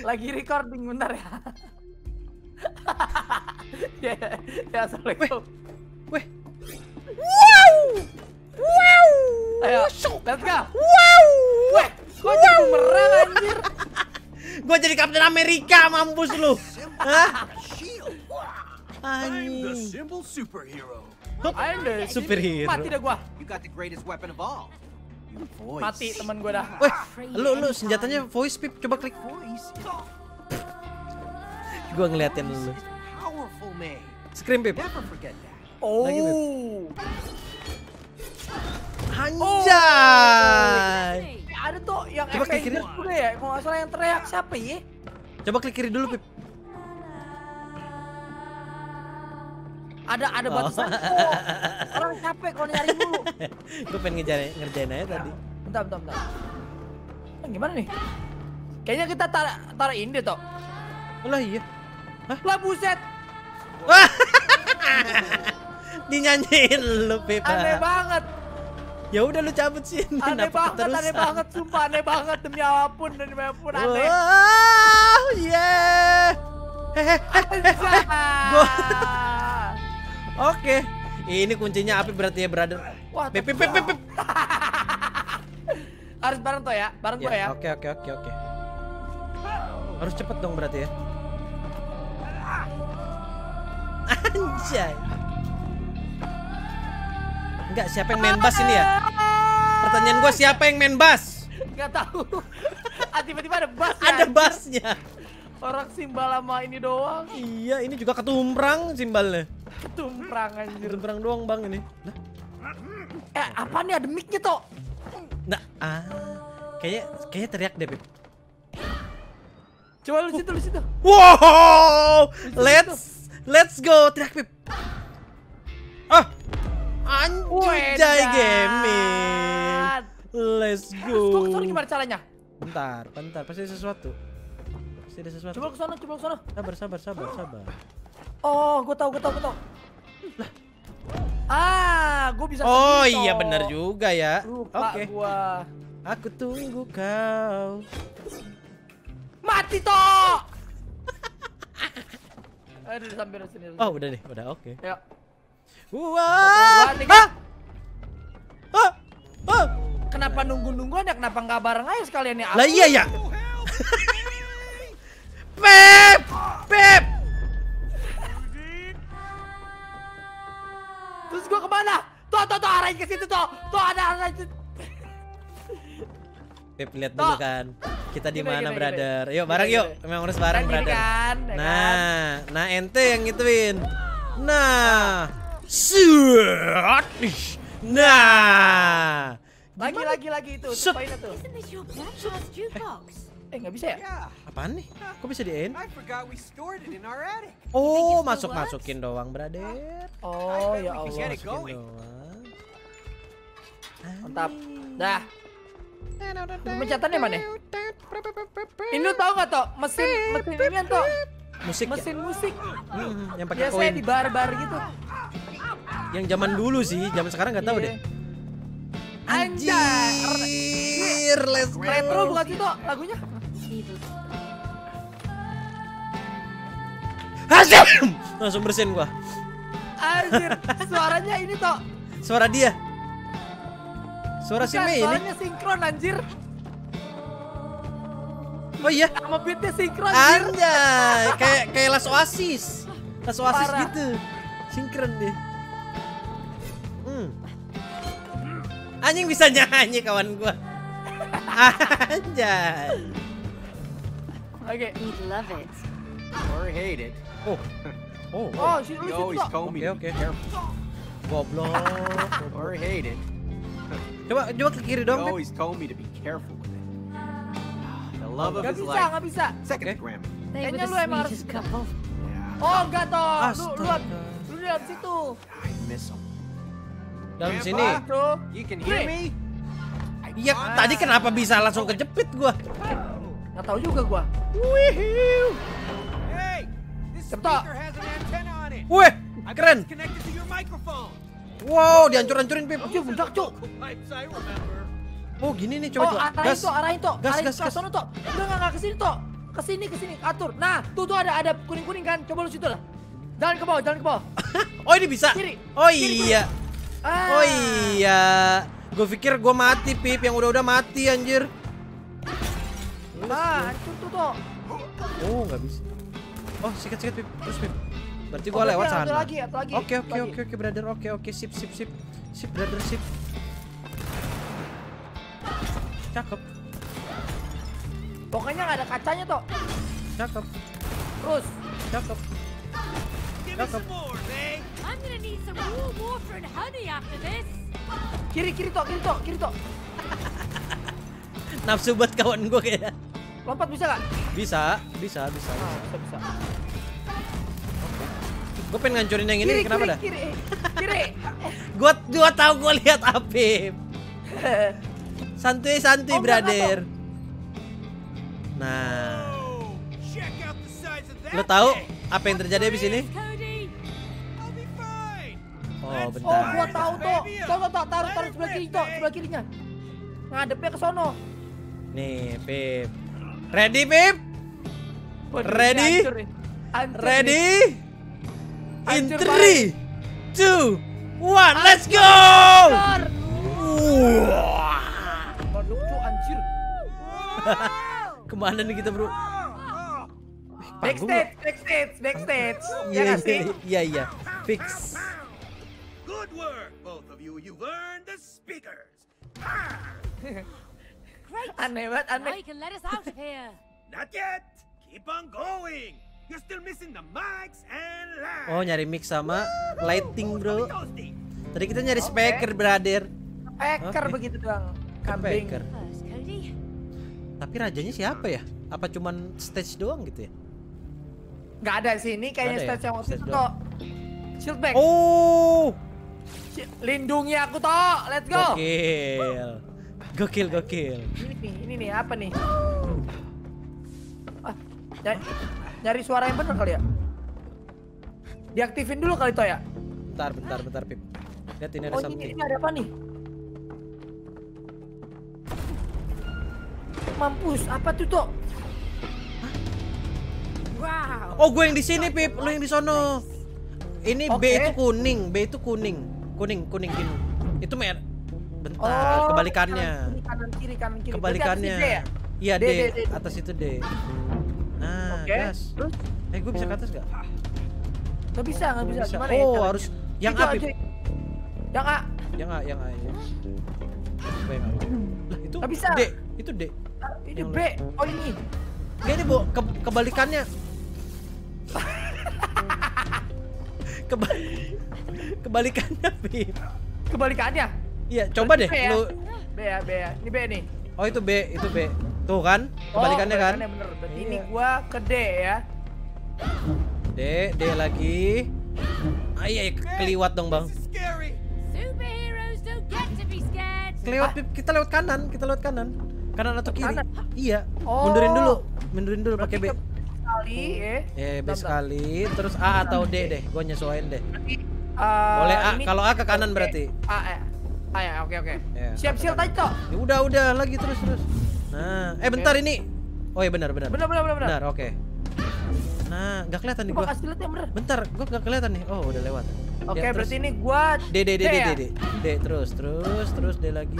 Lagi recording bentar ya. *laughs* ya, ya, assalamualaikum. Weh. Wow! Wow! Ayo, let's go. Wow! Weh, kok jadi bumerang anjir? *laughs* Gua jadi Kapten Amerika, mampus lu. Hah? I'm the simple superhero. Deh, *laughs* sini. Superhero. Mati dah gua. You got the greatest weapon of all. Voice. Mati teman gua dah. Weh, lu lu senjatanya voice pip coba klik. Voice. Gua ngeliatin lu. Scream pip. Never forget that. Lagi, Beb. Oh. Anjay. Eh, Ada tuh yang Coba klik kiri. juga ya. Kalau nggak salah yang teriak siapa ya? Coba klik kiri dulu pip. Ada ada Oh. batasan kok. *laughs* Orang capek kalau nyari dulu. *laughs* Gua pengen ngejarin ngerjain aja tadi. Bentar, bentar, bentar. Eh, gimana nih? Kayaknya kita taruh taruh ini deh. Oh, lah iya. Lah buset, *laughs* Dinyanyiin lu pip. aneh banget. Ya udah lu cabut sini. *laughs* Aneh banget, aneh keterusan? banget, sumpah aneh banget demi apa pun demi apa pun aneh. Wow, yeah. Hehe. Gua- *laughs* Oke. Ini kuncinya api berarti ya, brother. Wah, Pip, pip, pip, pip, *laughs* harus bareng toh ya, bareng gua ya. Ya, oke, oke, oke, oke. Harus cepet dong berarti ya. Anjay. Enggak, siapa yang main bass ini ya? Pertanyaan gua siapa yang main bass? Gak tahu. *laughs* Ah, tiba-tiba ada bass ya. Ada bassnya. Orang simbal sama ini doang. Iya, ini juga ketumprang simbalnya. Ketumprang anjir. Ketumprang doang bang ini. Lah, Eh, apa nih ada mic-nya toh? Nah, ah, kayaknya kayaknya teriak deh, Pip. Coba lu situ, lu situ. Wow, let's let's go, teriak Pip. Ah, anjay gaming. Let's ke sana go. gimana caranya? Bentar, bentar, pasti ada sesuatu. Pasti ada sesuatu. Coba ke sana, coba ke sana. Sabar, sabar, sabar, sabar. Oh, gua tahu, gua tahu, gua tahu. Ah, gua bisa Oh iya benar juga ya. Oke, gua. aku tunggu kau. Mati toh. *laughs* Aduh, sambil sini. Oh udah deh, udah oke. Ya. Wah, ah, ah, ah. Kenapa nunggu-nungguan ya? Kenapa nggak bareng aja sekalian ya? Lah iya ya. *laughs* Pep, Pep. Terus gua ke mana? Tuh, tuh, tuh, arahin ke situ tuh. Tuh ada arahin. Pep lihat dulu kan. Kita di mana, brother? Yuk bareng yuk. Memang harus bareng, Kan brother. kan, ya kan? Nah, nah ente yang gituin. Nah, suat. Nah, Lagi Lagi lagi itu. Set. Poinnya tuh. Isn't this your grandpa's jukebox? Eh nggak bisa ya? Apaan nih? Kok bisa di end? I forgot we stored it in our attic. Oh, still masuk works? masukin doang, brother. Oh ya Allah. Masukin doang. Mantap. Dah. Pencetannya mana? Ini lu tau gak toh mesin mesin ini toh Musik ya? mesin musik. Hmm, yang pakai Biasanya koin. di bar-bar gitu. Yang zaman dulu sih, zaman sekarang nggak tahu Iya. deh. Anjay. Anjir, let's go. Retro bukan sih toh lagunya? Hasil. Langsung bersin gua. Anjir, suaranya ini toh. Suara dia. Suara si Mei ini. suaranya sinkron anjir. Oh iya. Sama beatnya sinkron anjir. Anjay, kayak kayak Las Oasis. Las Oasis Parah. gitu. Sinkron deh. Anjing bisa nyanyi kawan gua. Anjay. Oke. We'd love it. Or hate it. Oh. Oh. Oh, lu You situ always told me Oke, to be oke. careful. Goblok. Or hate it. Coba coba ke kiri dong, always told me to be careful with it. The love of Gak his bisa, life. gak bisa. Second Okay. to Grammy. They were Kayaknya lu emang harus Oh enggak toh. Lu lu lu di dalam situ. I miss him. Dalam sini. Tuh. You can hear Wait. me? Iya, tadi kenapa bisa langsung kejepit gua? Nggak tahu juga gua. Hey. Weh, I bet keren. Wow, dihancur-hancurin, Pip. Cuk, budak cuk. Oh, gini nih, Oh, coba coba. arahin Gas. tuh, arahin tuh. Gas, arahin gas, ke gas. sono tuh. Enggak, enggak, enggak, ke sini tuh. Ke sini, ke sini, atur. Nah, tuh tuh ada ada kuning-kuning kan. Coba lu situ lah. Jalan ke bawah, jalan ke bawah. *laughs* Oh, ini bisa. Kiri. Oh Kiri, iya. Ah. Oh iya. Gue pikir gue mati, Pip. Yang udah-udah mati, anjir. Nah, hancur tuh tuh. Oh, nggak bisa. Oh, sikat-sikat, Pip. Terus, Pip. Berarti gue Oh, lewat sana. Satu lagi, satu lagi. Oke, oke, oke, oke, brother. Oke, oke. Sip, sip, sip. Sip, brother, sip. Cakep, Pokoknya nggak ada kacanya tuh. cakep, Terus. cakep. Cakep. Kiri, kiri tuh, kiri tuh, kiri tuh. *laughs* Nafsu buat kawan gue kayaknya. Lompat bisa nggak? Bisa, bisa, bisa. Ah, bisa, bisa. Gue pengen ngancurin yang ini, Kiri, kenapa kiri, dah? Kiri, kiri. *laughs* Gue gua tahu gue lihat Apip. *laughs* Santuy, santuy, Oh, brother. Nah, Oh, of that. lo tahu apa yang terjadi di sini? Oh, Oh, bentar. gua tahu tuh. Tuh, tuh, taruh, taruh sebelah kiri tuh, sebelah kirinya. Ngadepnya ke sono. Nih, Pip. Ready, Pip? Ready? Ready? In Hancur three, two, one, let's go! Anjir. *laughs* Ke mana nih kita, bro? Backstage, backstage, backstage. Ya Iya, sih? iya, iya. Fix. Good work, both of you. You've earned the speakers. Great. *laughs* Aneh banget, Now aneh. you can let us out of here. *laughs* Not yet. Keep on going. You're still missing the mics and lights. Oh, nyari mix sama lighting, bro. Tadi kita nyari speaker, brother. Oke. begitu doang. Kambing. Speaker. Tapi rajanya siapa ya? Apa cuman stage doang gitu ya? Nggak ada sih, ini kayaknya ya? stage yang waktu itu toh. Shield back. Oh, Lindungi aku toh. Let's go. gokil. Gokil, gokil. Ini nih, ini nih apa nih? Ah, nyari, nyari suara yang bener kali ya? Diaktifin dulu kali toh ya? Bentar, bentar, bentar, Pip. Lihat ini ada Oh ini, something. ini ada apa nih? Mampus, apa tuh toh? Wow. Oh, gue yang di sini, Pip. Lu yang di sono. Ini B Oke. itu kuning, B itu kuning. Kuning, kuning gini. Itu mer. Bentar, Oh, kebalikannya. Kanan kiri, kanan kiri. Kebalikannya. D Iya, D, D. D, D. Atas itu D. Nah, Oke. gas. Terus? Eh, gue bisa ke atas gak? Nggak bisa, nggak bisa. Bisa. Gimana ya? Oh, caranya? harus yang A. Yang A. Yang A, yang A. Ya. Coba yang A. Lah, itu Nggak bisa. D. Itu D. Ah, Ini Yang B. Oh ini. Gak ini, Bu. Ke- kebalikannya. *laughs* Keba- kebalikannya. Kebalikannya. Iya, coba deh B ya? lu B. ya, B ya. Ini B nih. Oh itu B, itu B. Tuh kan, kebalikannya oh, kan. bener. Berarti Iya. ini gua ke D ya. D, D lagi. Ah, iya, keliwat dong bang. Keliwat, kita lewat kanan, kita lewat kanan. Kanan atau kiri? Kanan? Iya. Oh. Mundurin dulu, mundurin dulu pakai B. Sekali ya. Eh, B Bentar, bentar. sekali, terus A atau D deh. Gue nyesuaiin deh. Berarti, eh, Boleh A, ini- kalau A ke kanan berarti. A ya. A ya, oke oke. Iya, Siap siap tadi toh. Ya udah, udah lagi terus terus. Nah, eh bentar ini. Oh iya benar benar. Bener bener bener. Benar, oke. Nah, nggak kelihatan nih Gua kasih lihat yang bener. Bentar, gua nggak kelihatan nih. Oh, udah lewat. Oke, Ya, terus. berarti ini gua D D D D ya? D D D terus terus terus D lagi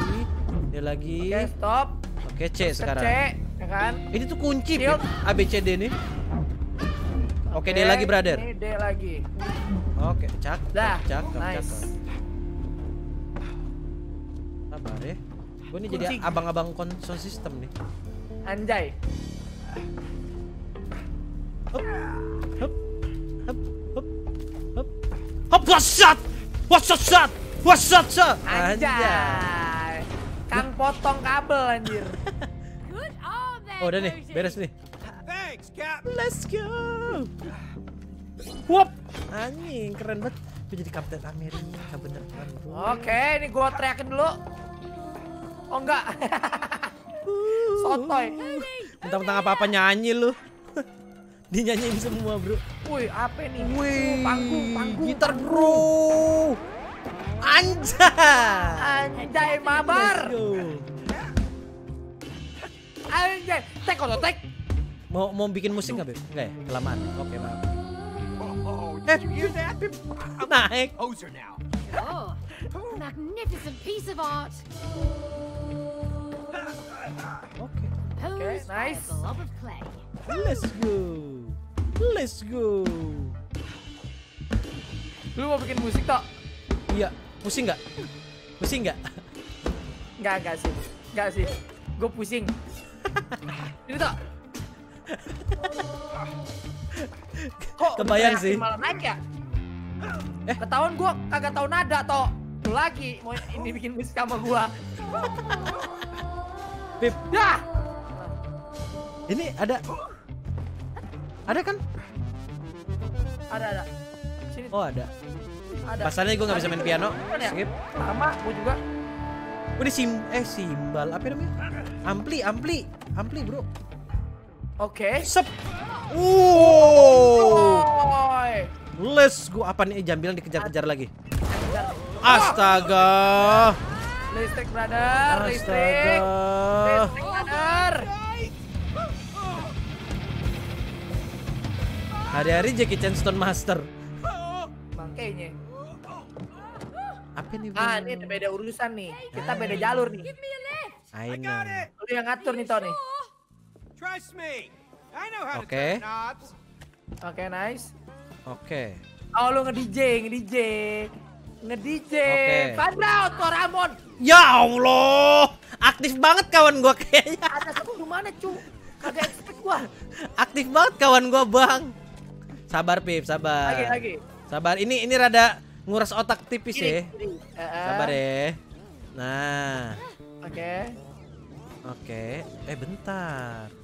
D lagi Oke, stop. oke C Ke sekarang C, ya kan? ini tuh kunci Shield. A B C D nih oke D lagi brother Ini D lagi. oke cakep Dah. cakep nice. cakep sabar ya gue nih jadi abang-abang konsol sistem nih Anjay. Hup, hup, hup, hup, hup. Hop, what's up? What's up, shot? What's up, shot? Anjay. Kang potong kabel anjir. *laughs* Oh, udah nih, beres nih. Thanks, Cap. Let's go. Wop, anjing keren banget. Gue jadi Kapten Amerika beneran. bro. Oke, ini gua teriakin dulu. Oh enggak. *laughs* Sotoy. Mentang-mentang apa-apa nyanyi lu. *laughs* Dinyanyiin semua, Bro. Wih, apa nih? Wih, panggung, panggung. Gitar, Bro. Anjay. Anjay, mabar. Let's go. Anjay, tek kok tek. Mau mau bikin musik nggak, Beb? Enggak ya? Kelamaan. Oke, maaf. Oh, oh, did you hear that? Naik. Poser now. Oh, magnificent piece of art. Oke. By a nice. of. Let's go. Let's go. Lu mau bikin musik tok? Iya, pusing nggak? Pusing nggak? Enggak, enggak sih. Enggak sih. Gue pusing. *laughs* Ini tok. Kok Kebayang sih. Malah naik ya? Eh. Ketahuan gua kagak tahu nada tok. Lu lagi mau ini bikin musik sama gua. Pip, Dah. ini ada ada kan? Ada ada. Sini Oh ada. ada. Pasalnya gue nggak bisa main piano. Ya? Skip. Sama gua juga. Ini sim eh simbal apa namanya? Ampli, ampli, ampli bro. Oke. Sep. Wow. Oi. Let's go. Apa nih jambilan dikejar-kejar lagi? Astaga. Listrik brother, listrik. Astaga. Listrik brother. Hari-hari Jackie Chan Stone Master. Makanya. Apa nih? Ah, ini beda urusan nih. Kita beda jalur nih. Give me a lift. I I got know. it. Lu yang ngatur nih Tony. Trust me. I know how Okay. to turn knobs. Oke, nice. Oke. Oh, lu nge-DJ, nge-DJ. Nge-DJ. Oke. Toramon. Ya Allah. Aktif banget kawan gua kayaknya. Ada satu mana, cu? Kagak expect gua. Aktif banget kawan gua, Bang. Sabar, Pip, sabar. Lagi, lagi. Sabar. Ini ini rada nguras otak tipis ya. Ini, ini. Eh, eh. Sabar ya. Nah. Oke. Oke. Eh bentar.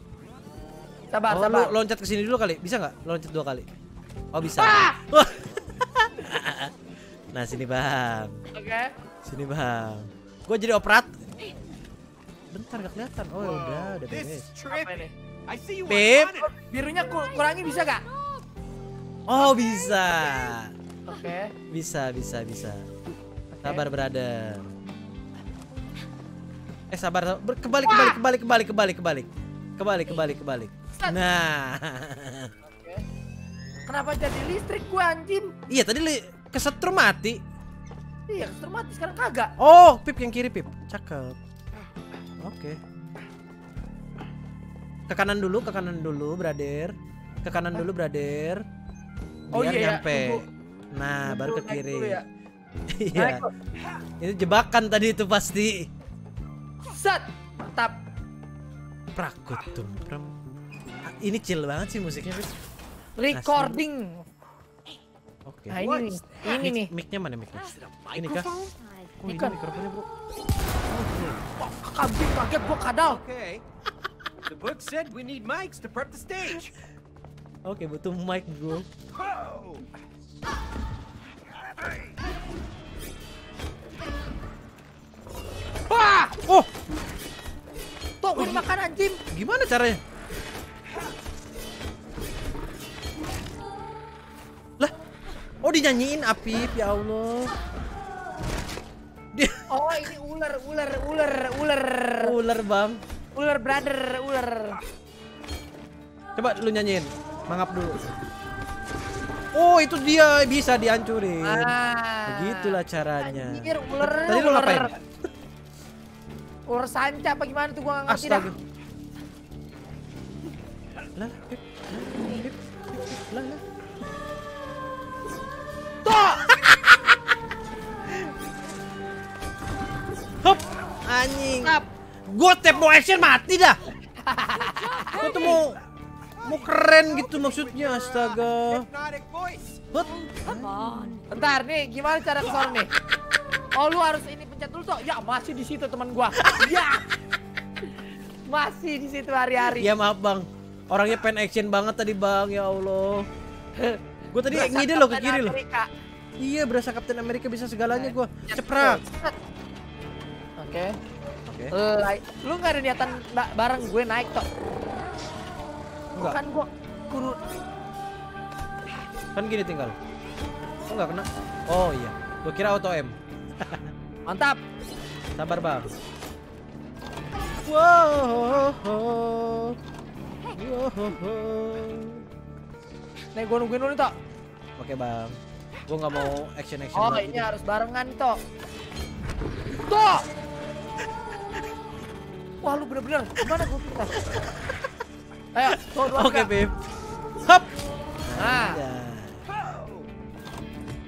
Sabar, Oh, sabar. loncat ke sini dulu kali. Bisa nggak? Loncat dua kali. Oh, bisa. Ah! *laughs* Nah, sini, Bang. Oke. Sini, Bang. Gue jadi operat. Bentar gak kelihatan. Oh, ya udah, udah This beres. Apa ini? I see you Babe. want it. Birunya ku- kurangi bisa gak? Oh, bisa. Oke. Bisa, bisa, bisa. Sabar, brother. Eh, sabar. sabar. Kebalik, kebalik, kebalik, kebalik, kebalik, kebalik. Kebalik, kebalik, kebalik. Set. Nah. Oke. Kenapa jadi listrik gua anjing? iya, tadi li kesetrum mati. Iya, kesetrum mati sekarang kagak. Oh, Pip yang kiri, Pip. Cakep. Oke. Ke kanan dulu, ke kanan dulu, brother. Ke kanan dulu, brother. Biar Oh, iya, ya. nyampe. Tunggu. Nah, baru ke kiri. ya. *laughs* Iya. Itu jebakan tadi itu pasti. Set. Mantap. Prakutum prem. Ah, Ini chill banget sih musiknya, Pip. Recording. Oke. Nah, ini nih. Ini nih. Mic-nya mana mic-nya? Ini kah? Oh, ini mikrofonnya, Bro. kambing kaget gua kadal. Okay. the book said we need mics to prep the stage. Oke, butuh mic, bro. Wah! Oh, Tuh, gua dimakan anjing. gimana caranya? Lah, oh dinyanyiin Apip, ya Allah. Dia *laughs* Oh, ini ular, ular, ular, ular. ular, Bang. Ular brother, ular. Coba lu nyanyiin. Mangap dulu. Oh, itu dia bisa dihancurin. Ah. Begitulah caranya. Anjir, ular. Tadi lu ular. ngapain? Ular sanca apa gimana tuh gua nggak ngerti dah. Astaga. Lah, lah. Lah. Lah, lah. Tuh! Hop. Anjing. Tap. Gua tap no action mati dah. Gua tuh mau mau keren gitu maksudnya astaga. Hut. Come on. Bentar nih, gimana cara ke sana nih? Oh, lu harus ini pencet dulu tuh. Ya, masih di situ teman gua. Ya. Masih di situ hari-hari. Ya maaf bang, orangnya pen action banget tadi bang, ya Allah. *laughs* Gue tadi Berasa ngide loh ke kiri loh. Iya berasa Kapten Amerika bisa segalanya gue. Ceprak. Oke. Oke. Lai- Lu nggak ada niatan ba- bareng gue naik toh? Enggak. Kan gua kudu Kan gini tinggal. Oh nggak kena. Oh iya. Gue kira auto M. *laughs* mantap. Sabar bang. Wow. Nih gua nungguin dulu toh. Oke bang. Gue nggak mau action action. Oh, ini harus barengan toh. Toh. Wah, lu bener-bener gimana gua kita? Ayo, tuh dua Oke. Bim. Hop. Nah, Ya.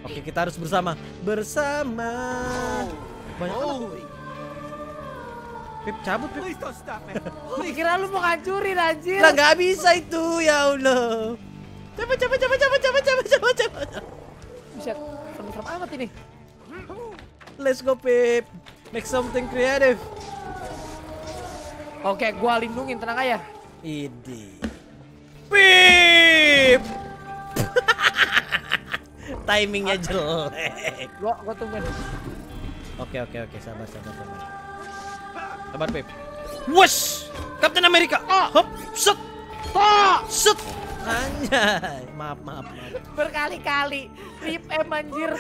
Oke kita harus bersama. Bersama. Banyak Holy! Pip cabut Pip. *laughs* Dikira lu mau ngancurin anjir. Lah nggak bisa itu ya Allah. Coba coba coba coba coba coba coba coba. Bisa serem-serem amat ini. Let's go Pip. Make something creative. Oke, gua lindungin tenang aja. Idi. Pip. *laughs* Timingnya jelek. Gua gua tungguin. Oke oke oke sabar sabar sabar. Sabar Pip. Wush! Captain America. Hop, set. Toh, Set. Anjay. Maaf maaf maaf. berkali-kali rip em anjir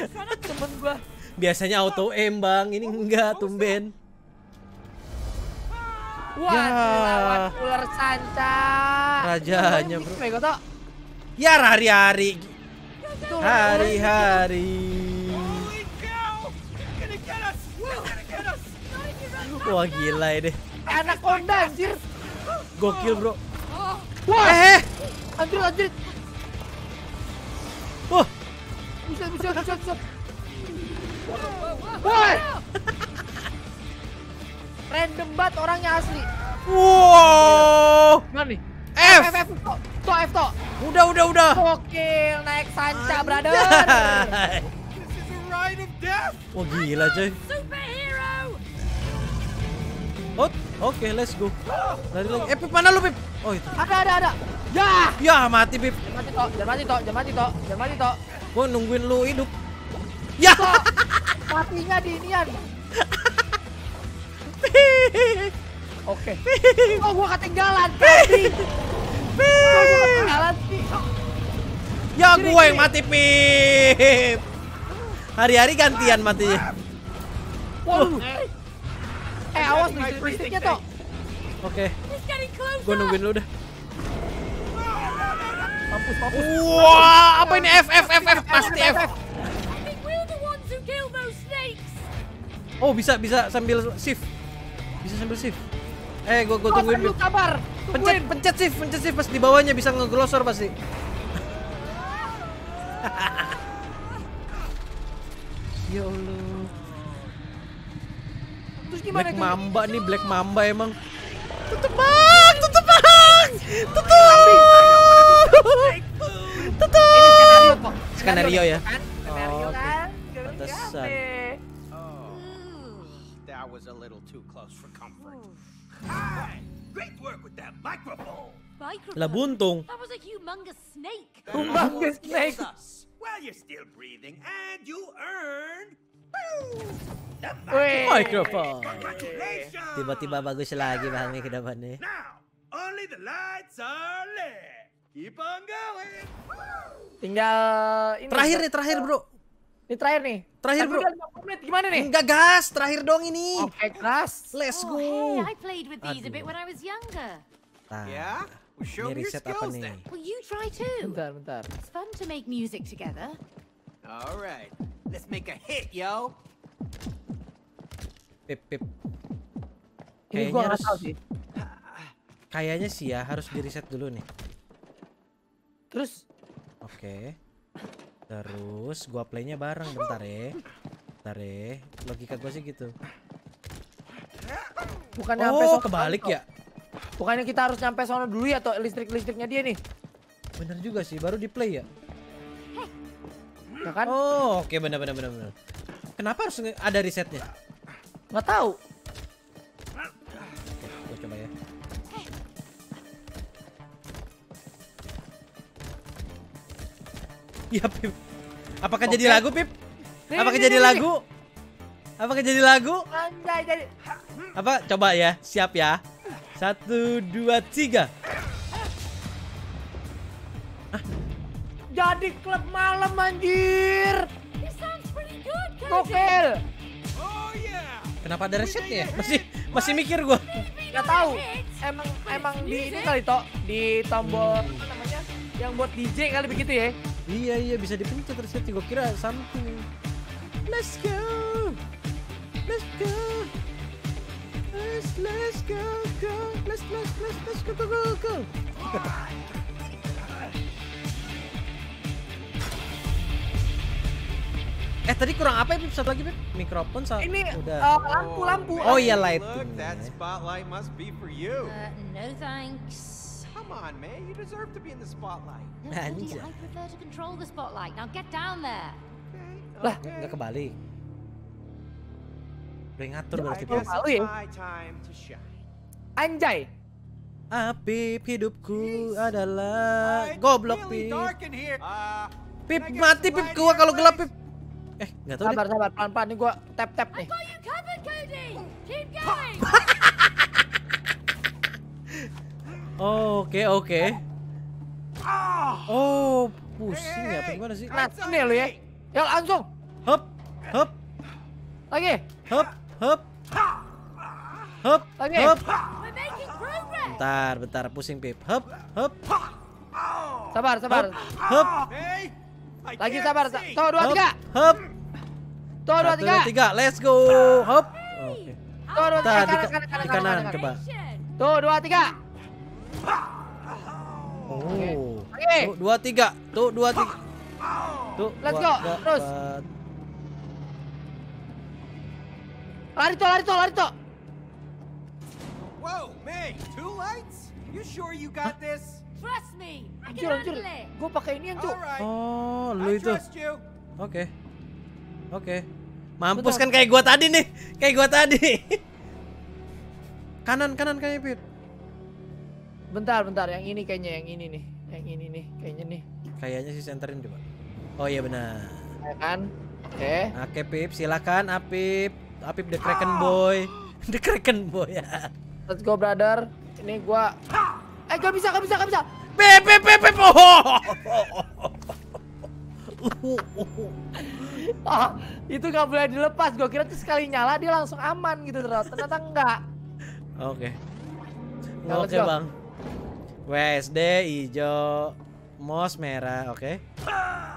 temen gua. Biasanya auto aim bang, ini enggak tumben. Wah, Ya. lawan ular sanca. Rajanya, bro. Ya hari-hari, hari-hari. Holy cow! Gonna get us! Gonna get us! Wah gila ini, Anak konda anjir. gokil bro. Wah, Eh, anjir anjir. wah, Bisa bisa bisa bisa. Woi. Random banget orangnya asli. wow. Gimana nih? F. F F F to F to. Udah udah udah. Gokil naik sanca, brother. Wah gila coy. Superhero! Oh, oke let's go. Lari lagi. Eh Pip mana lu Pip? Oh itu. Ada ada ada. Ya. Ya mati Pip. Jangan mati to, jangan mati to, jangan mati to, jangan mati to. Gua nungguin lu hidup. Ya. To. *laughs* Matinya di inian. *laughs* Oke. Oh gua ketinggalan. Kambing. Oh, gua ketinggalan sih. Ya gue yang mati Pip. Hari-hari gantian matinya. Waduh. Eh awas nih listriknya toh. Oke, gue nungguin lu dah. Mampus mampus. Wah, apa ini F F F F pasti F. Oh bisa bisa sambil shift. Bisa sambil shift. Eh, gua gua Oh, tungguin Bip. sabar. Pencet pencet shift, pencet shift pas di bawahnya bisa ngeglosor pasti. *laughs* *laughs* ya Allah. Terus gimana Black tuh? Mamba nih, Black Mamba emang. Tutup bang, tutup bang, tutup. Tutup. Ini skenario kok. Skenario ya? Kan? Skenario Oh, oke. kan? Pantesan. Oh, that was was a little too close for comfort. Hi! Great work with that microphone! Microphone. Lah buntung. That was a humongous snake. Humongous snake. Well, you're still breathing, and you earned. Microphone. Tiba-tiba bagus lagi Bang nih ke depannya. Now, only the lights are lit. Keep on going. Tinggal ini. Terakhir nih, terakhir bro. Ini terakhir nih. Terakhir, Tapi bro. udah 50 menit gimana nih? Enggak gas, terakhir dong ini. Oke, keras. Let's Oh, go. hey, I played with these a bit Aduh. when I was younger. Nah, Yeah? Show ini riset apa nih? Well, you try too. Bentar, bentar. It's fun to make music together. All right. Let's make a hit, yo. Pip, pip. Ini Kayaknya gua harus, tahu sih. kayaknya sih ya harus di reset dulu nih. Terus Oke. Terus gua playnya bareng bentar ya. Bentar ya. Logika gua sih gitu. bukannya sampai Oh, sono kebalik ya. Bukannya kita harus nyampe sono dulu ya atau listrik-listriknya dia nih. Bener juga sih, baru di play ya. Ya kan? Oh, oke bener bener bener bener. Kenapa harus ada resetnya? Nggak tahu. Oke, coba ya. Ya, Pip. Apakah Oke. jadi lagu, Pip? Nih, Apakah nih, jadi nih, nih. lagu? Apakah jadi lagu? Anjay jadi Apa? Coba ya, siap ya. Satu, dua, tiga. Jadi klub malam anjir. Gokil. Oh, yeah! Kenapa ada resetnya? ya? Masih masih mikir gua. Nggak tahu. Emang emang di ini kali toh di tombol apa namanya? Yang buat DJ kali begitu ya. Iya iya bisa dipencet resetnya. Gua kira something. Let's go. Let's go. Let's let's go go. Let's let's let's let's go go go go. Eh tadi kurang apa ya Pip? Satu lagi Pip? Mikrofon sama Ini udah. eh, lampu lampu. Oh iya Look, lighting. that spotlight must be for you. Uh, no thanks. Come on, man. You deserve to be in the spotlight. No. I prefer to control the spotlight. Now get down there. Okay. Lah, okay. Enggak kebalik. Udah ngatur berarti. Pip. Ya. Anjay. Apip hidupku adalah Uh, goblok Pip. Uh, Pip get mati Pip light gua kalau gelap? Pip. Eh, enggak tahu deh. Sabar sabar pelan-pelan nih gua tap tap I nih. Oh, *laughs* Oke, oke. Oh, pusing ya apa gimana sih? Nah, ini lu ya. Ya langsung. Hop, hop, Lagi. hop, hop. Hop, Lagi. hop. Bentar, bentar, pusing Pip. Hop, hop, Sabar sabar. hop, Lagi sabar. Tuh dua tiga. hop. Tuh dua tiga. dua, tiga. Let's go. Hop. Oke. Tuh dua Bentar, tiga. di, Kanan ka- kanan di kanan kanan, coba. Tuh dua tiga. Oh. Oke. Tuh, dua, tiga. Tuh, dua, tiga. Tuh, Let's dua, go. Terus. Lari tuh lari tuh lari tuh. Whoa, May, two lights? You sure you got this? Trust me. I Anjir can anjir. Gua pakai ini yang cuk. right. Oh, lu itu. Oke. Oke. Mampus Bentar. kan kayak gua tadi nih. Kayak gua tadi. *laughs* kanan, kanan kayaknya, Pip. Bentar bentar yang ini kayaknya yang ini nih. Yang ini nih kayaknya nih. Kayaknya sih senterin coba. Oh iya benar. Ya kan? Oke. Oke, Pip, silakan Apip. Apip the Kraken boy. *laughs* the Kraken boy ya. *laughs* Let's go brother. Ini gua Eh gak bisa gak bisa gak bisa. Pip, Pip, Pip. Oh. Ah, itu gak boleh dilepas. Gua kira tuh sekali nyala dia langsung aman gitu ternyata ternyata enggak. Oke. Let's Oke, go. Bang. WSD hijau, mos merah, oke.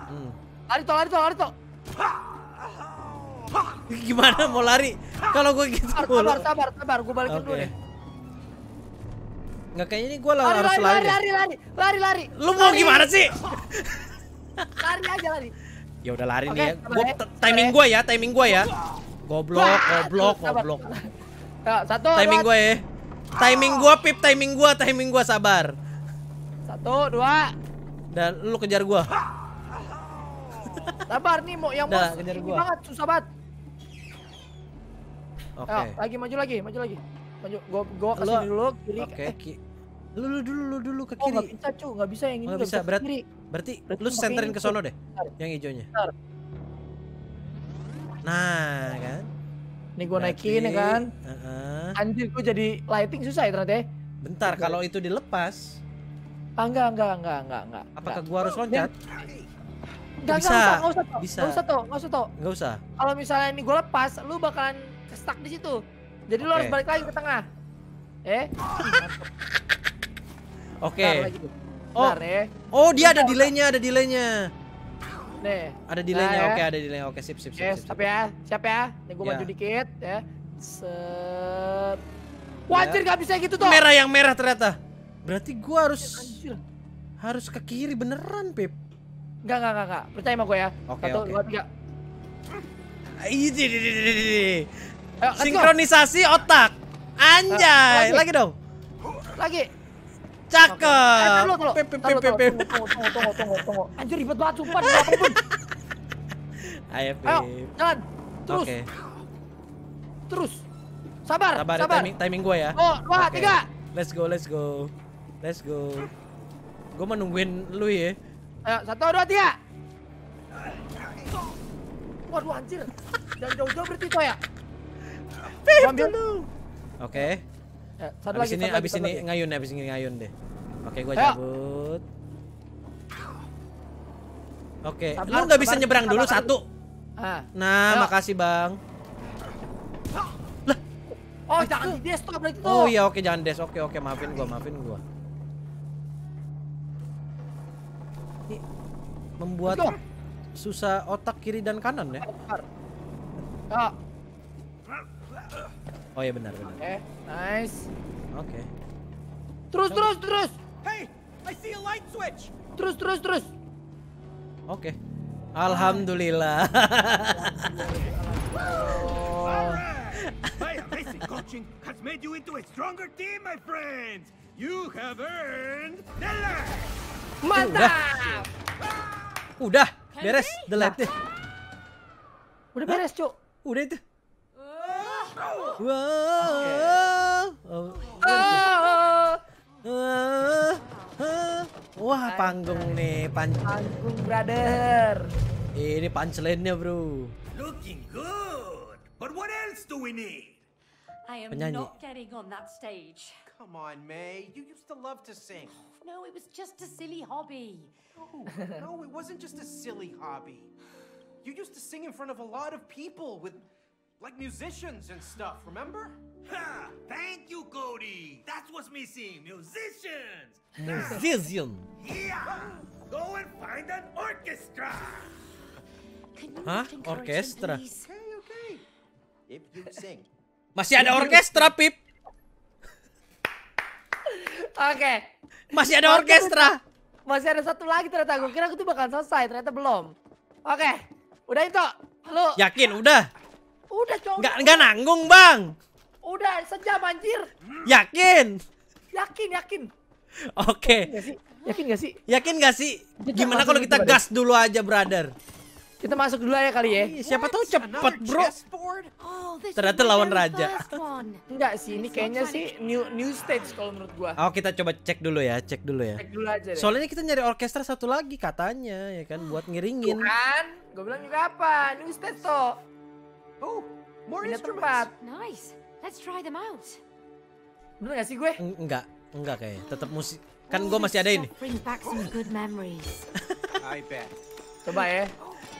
Hmm. Lari tuh lari tuh lari tuh. Gimana mau lari? Kalau gue gitu Sabar sabar sabar sabar. Gua balikin Oke. dulu nih. Nggak kayaknya ini gue Lari harus lari lari. lari lari lari lari lari. Lu mau Lari. gimana sih? *laughs* Lari aja lari. Ya udah lari Oke, nih ya. Gua ya. t- timing gue ya, timing gue ya. Goblok, goblok, goblok. Ya, satu Timing gue ya. Timing gue pip, timing gue, timing gue sabar. Satu dua. Dan lu kejar gue. Sabar nih mau yang bos. kejar gua. banget susah banget. Oke. Ayo, lagi maju lagi, maju lagi. Maju, gua gua ke Lu- sini dulu, kiri. Oke, Eh, ki. Lu, lu dulu, lu dulu ke oh kiri. bisa cu, nggak bisa yang ini Oh, nggak nggak bisa, berat. kiri. Berarti Berarti lu senterin ini ke sono deh. Bentar. Yang hijaunya. Bentar. Nah, kan. Nih gua naikin ya Berarti- kan. Heeh. Anjir, gua jadi lighting susah ya ternyata ya. Bentar, kalau itu dilepas, Ah, enggak, enggak, enggak, enggak, enggak. apakah gua harus loncat? Enggak, Bisa. enggak usah, enggak usah, Tok. Bisa. Enggak usah, Tok. Enggak usah. Enggak usah. Kalau misalnya ini gua lepas, lu bakalan stuck di situ. Jadi lu Oke. harus balik lagi ke tengah. Eh, *laughs* Oke. lagi. Oh. Ya. Oh, dia ada delaynya, ada delaynya. Nih. Ada delaynya. Nah, ya. Oke, ada delay. Oke, sip, sip, sip, Oke, sip, siap sip. ya, siap ya. Nih gua Ya. maju dikit ya. Set. Wah, Ya. anjir gak bisa gitu tuh. Merah yang merah ternyata. Berarti gua harus Anjir. harus ke kiri beneran, Pip. Enggak, enggak, enggak, enggak. Percaya sama gue ya. Oke, Satu, oke. dua, tiga. Ayo, let's go. Sinkronisasi otak. Anjay, lagi. lagi dong. Lagi. Cakep. Eh, tunggu, tunggu. Tunggu, tunggu, tunggu. Anjir ribet banget sumpah. *laughs* Ayo, Ayo, jalan. Terus, Oke. terus. Sabar, Sabar, ya, sabar. timing timing gua ya. Oh, dua, Oke. tiga. Let's go, let's go. Let's go. Gua mau nungguin lu ya. Ayo, satu, dua, tiga. Waduh, anjir. Jangan jauh-jauh berarti itu ya. Gua ambil. Oke. Ya, satu Abis lagi, ini satu abis satu ini lagi. ngayun, abis ini ngayun deh. Oke, gua Ayo. cabut. Oke, Sabar, lu nggak bisa sabar, nyebrang dulu sabar. satu. Ah. Nah, Ayo. makasih bang. Oh, jangan di desktop berarti tuh. Oh iya, oke jangan des. Oke, oke, maafin gua, maafin gua. Ini membuat susah otak kiri dan kanan ya. Ya, Oh iya benar, benar. oke. Nice. Oke. Terus, terus, terus. Hey, I see a light switch. Terus, terus, terus. Oke. Alhamdulillah. Alright! My amazing coaching has made you into a stronger team, my friends. You have earned the light. Mantap. Udah, beres the light. Udah beres, Cuk. Udah itu. Wah, panggung nih, pan Agung, brother. Eh, ini punchline-nya, Bro. Looking good. But what else do we need? I am Penyanyi. not getting on that stage. Come on, May. You used to love to sing. Oh, no, it was just a silly hobby. No, no, it wasn't just a silly hobby. You used to sing in front of a lot of people with, like, musicians and stuff, remember? Ha! Thank you, Cody. That's what's missing. Musicians. Musician. Yeah. Go and find an orchestra. Can you Hah? Orkestra? Okay, okay. If you sing. Masih ada orkestra, Pip. Oke. Masih ada orkestra. Masih ada satu lagi ternyata. Gue kira aku tuh bakal selesai. Ternyata belum. Oke. Udah itu. Lu. Yakin udah? Udah, Cuk. Nggak nggak nanggung, Bang. Udah, sejam anjir. Yakin? Yakin, yakin. Oke. Sih? Yakin gak sih? Yakin gak sih? Kita Gimana kalau kita gas dulu aja, brother? Kita masuk dulu aja kali ya. Siapa tahu cepet, bro. Oh, Ternyata lawan raja. *laughs* Enggak sih, ini kayaknya sih new new stage kalau menurut gua. Oh, kita coba cek dulu ya, cek dulu ya. Cek dulu aja deh. Soalnya kita nyari orkestra satu lagi katanya, ya kan, buat ngiringin. kan? Gue bilang juga apa? New stage tuh. Oh, more Pindah instruments. tempat. Nice. Let's try them out. Bener gak sih gue? Eng- Enggak, enggak kayaknya. Tetap musik. Kan gue masih ada ini. Brings back some good memories. I bet. Coba ya.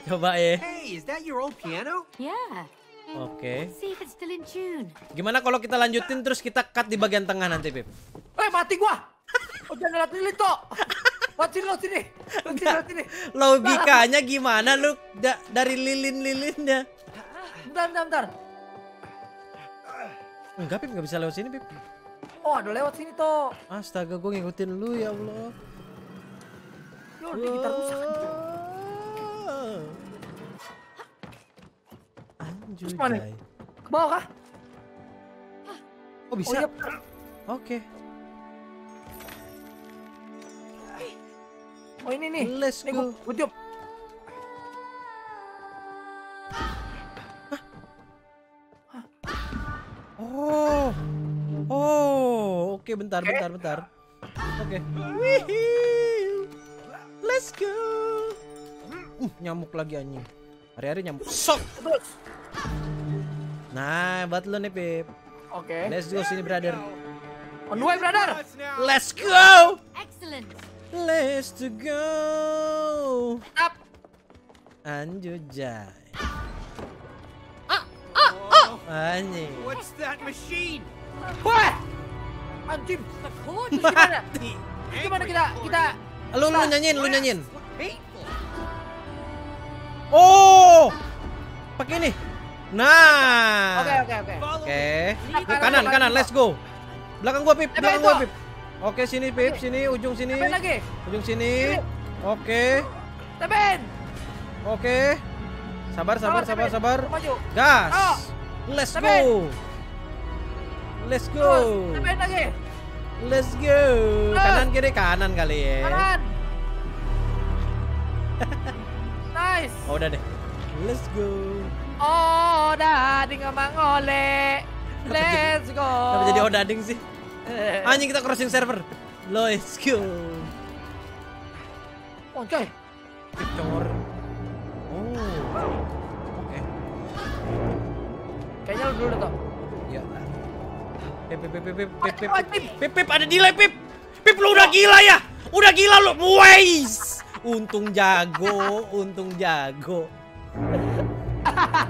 Coba ya. Hey, is that your old piano? Yeah. Oke. See if it's still in tune. Gimana kalau kita lanjutin terus kita cut di bagian tengah nanti, Pip? Eh mati gua. Oh jangan lihat lilin. Lewat lewat sini. Lewat sini, lewat sini. Logikanya gimana lu da- dari lilin-lilinnya? Bentar, bentar, bentar. Enggak, Pip, nggak bisa lewat sini, Pip. Oh ada lewat sini tuh. Astaga, gue ngikutin lu ya Allah. Lu udah gitar rusak anjir. Terus mana? Ke bawah kah? Oh Oh bisa? iya. Oke. Oh ini nih. Let's Nih go. gua tiup. Oke, bentar, bentar, bentar. Oke. Wihuu. Let's go. Uh, nyamuk lagi anjing. Hari-hari nyamuk. Sok. Nah, buat lo nih, Pip. Oke. Let's go sini, brother. On the way, brother. Let's go. Excellent. Let's to go. Up. Anjujay. Anjing. What's that machine? Wah. Anjing. Terus gimana? *laughs* Terus gimana kita kita Lu lu nyanyiin, lu nyanyiin. Oh. Pakai ini. Nah. Oke, oke, oke. Oke. kanan, kanan, let's go. Belakang gua, Pip. Belakang gua, Pip. Oke, sini, Pip. Sini, ujung sini. Lagi. Ujung sini. Oke. Tepen. Oke. Sabar, sabar, sabar, sabar. Gas. Oh. Let's go. Let's go. Lagi. Let's go. Terus. Kanan kiri kanan kali ya. Kanan. *laughs* nice. Oh, udah deh. Let's go. Oh, dah di ngemang oleh. Let's go. Kenapa jadi odading sih? Eh. Anjing kita crossing server. Let's go. Oh, coy. Pip Kayaknya lu dulu tuh. Ya. Pip, pip, pip, pip, pip, pip, Pip, pip. pip, pip, pip, ada delay, pip. Pip, lu udah gila ya? Udah gila lu, Wais. Untung jago, untung jago.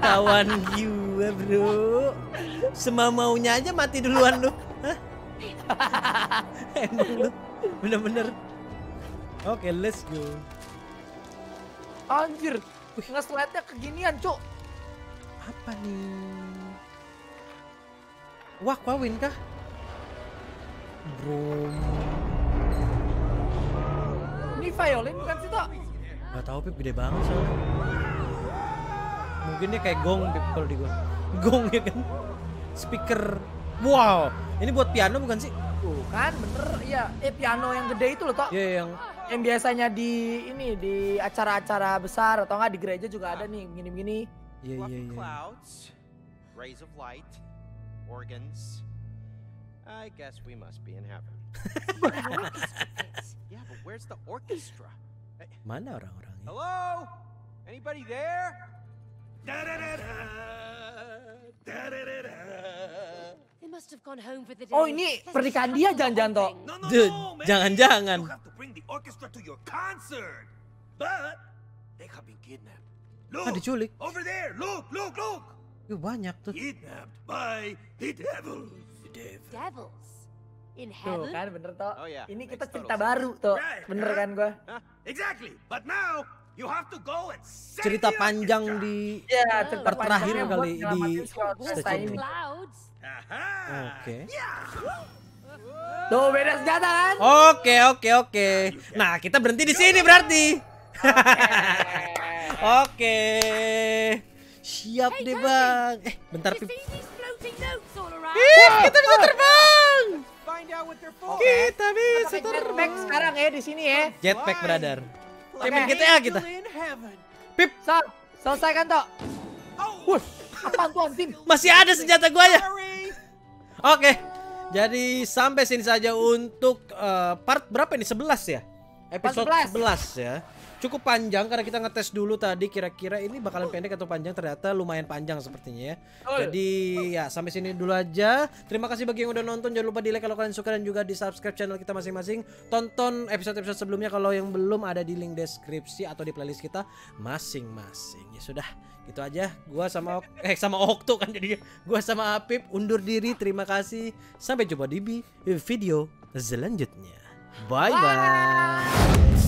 Kawan gue bro. Semamaunya aja mati duluan lu. Hah? *laughs* Emang lu, bener-bener. Oke, let's go. Anjir. Nge-slide-nya keginian, Cuk. Apa nih? Wah, kawin kah? Bro, Ini violin bukan sih, Tok? Gak tahu Pip gede banget soalnya. Mungkin dia kayak gong Pip kalau di gua. Gong ya kan. Speaker. Wow, ini buat piano bukan sih? Tuh kan bener iya eh piano yang gede itu loh Tok Iya yang yang biasanya di ini di acara-acara besar atau enggak di gereja juga ada nih begini-begini iya iya iya. clouds, rays of light, organs. I guess we must be in heaven. *laughs* Yeah, but where's the orchestra? Mana orang-orangnya? Hello? Anybody there? Da-da-da-da, da-da-da-da. They must have gone home for the day. Oh, ini pernikahan dia jangan-jangan, thing. No, jangan-jangan. You have to bring the orchestra to your concert. But they have been kidnapped. Look, Ah, diculik. over there. Look, look, look. Ih, banyak tuh. Kidnapped by the devils. Devils. In tuh heaven? kan bener Tok Oh, iya. ini kita cerita baru Tok Right, bener huh? kan gua Exactly. But now you have to go and save Cerita the panjang orchestra. di ya cerita terakhir panjangnya kali di. Aha. Oke. Yeah. tuh beda senjata kan Oke, oke, oke. Nah, kita berhenti di sini berarti. *laughs* Oke. Siap deh, Bang. Eh, bentar, Pip. kita bisa terbang. Kita bisa terbang. sekarang ya di sini ya Jetpack, brother. Kayak Oke. main GTA kita. In heaven. Pip, so selesai kan Tok Oh, Wush, apaan tuh anjing masih ada senjata gua ya. Oke. Jadi sampai sini saja untuk eh, part berapa ini? 11 ya? Episode 11 ya. Cukup panjang karena kita ngetes dulu tadi kira-kira ini bakalan pendek atau panjang ternyata lumayan panjang sepertinya ya. Jadi ya sampai sini dulu aja. Terima kasih bagi yang udah nonton. Jangan lupa di like kalau kalian suka dan juga di subscribe channel kita masing-masing. Tonton episode-episode sebelumnya kalau yang belum ada di link deskripsi atau di playlist kita masing-masing. Ya sudah, gitu aja. Gua sama eh sama Okto kan jadi gua sama Apip undur diri. Terima kasih. Sampai jumpa di video selanjutnya. Bye bye.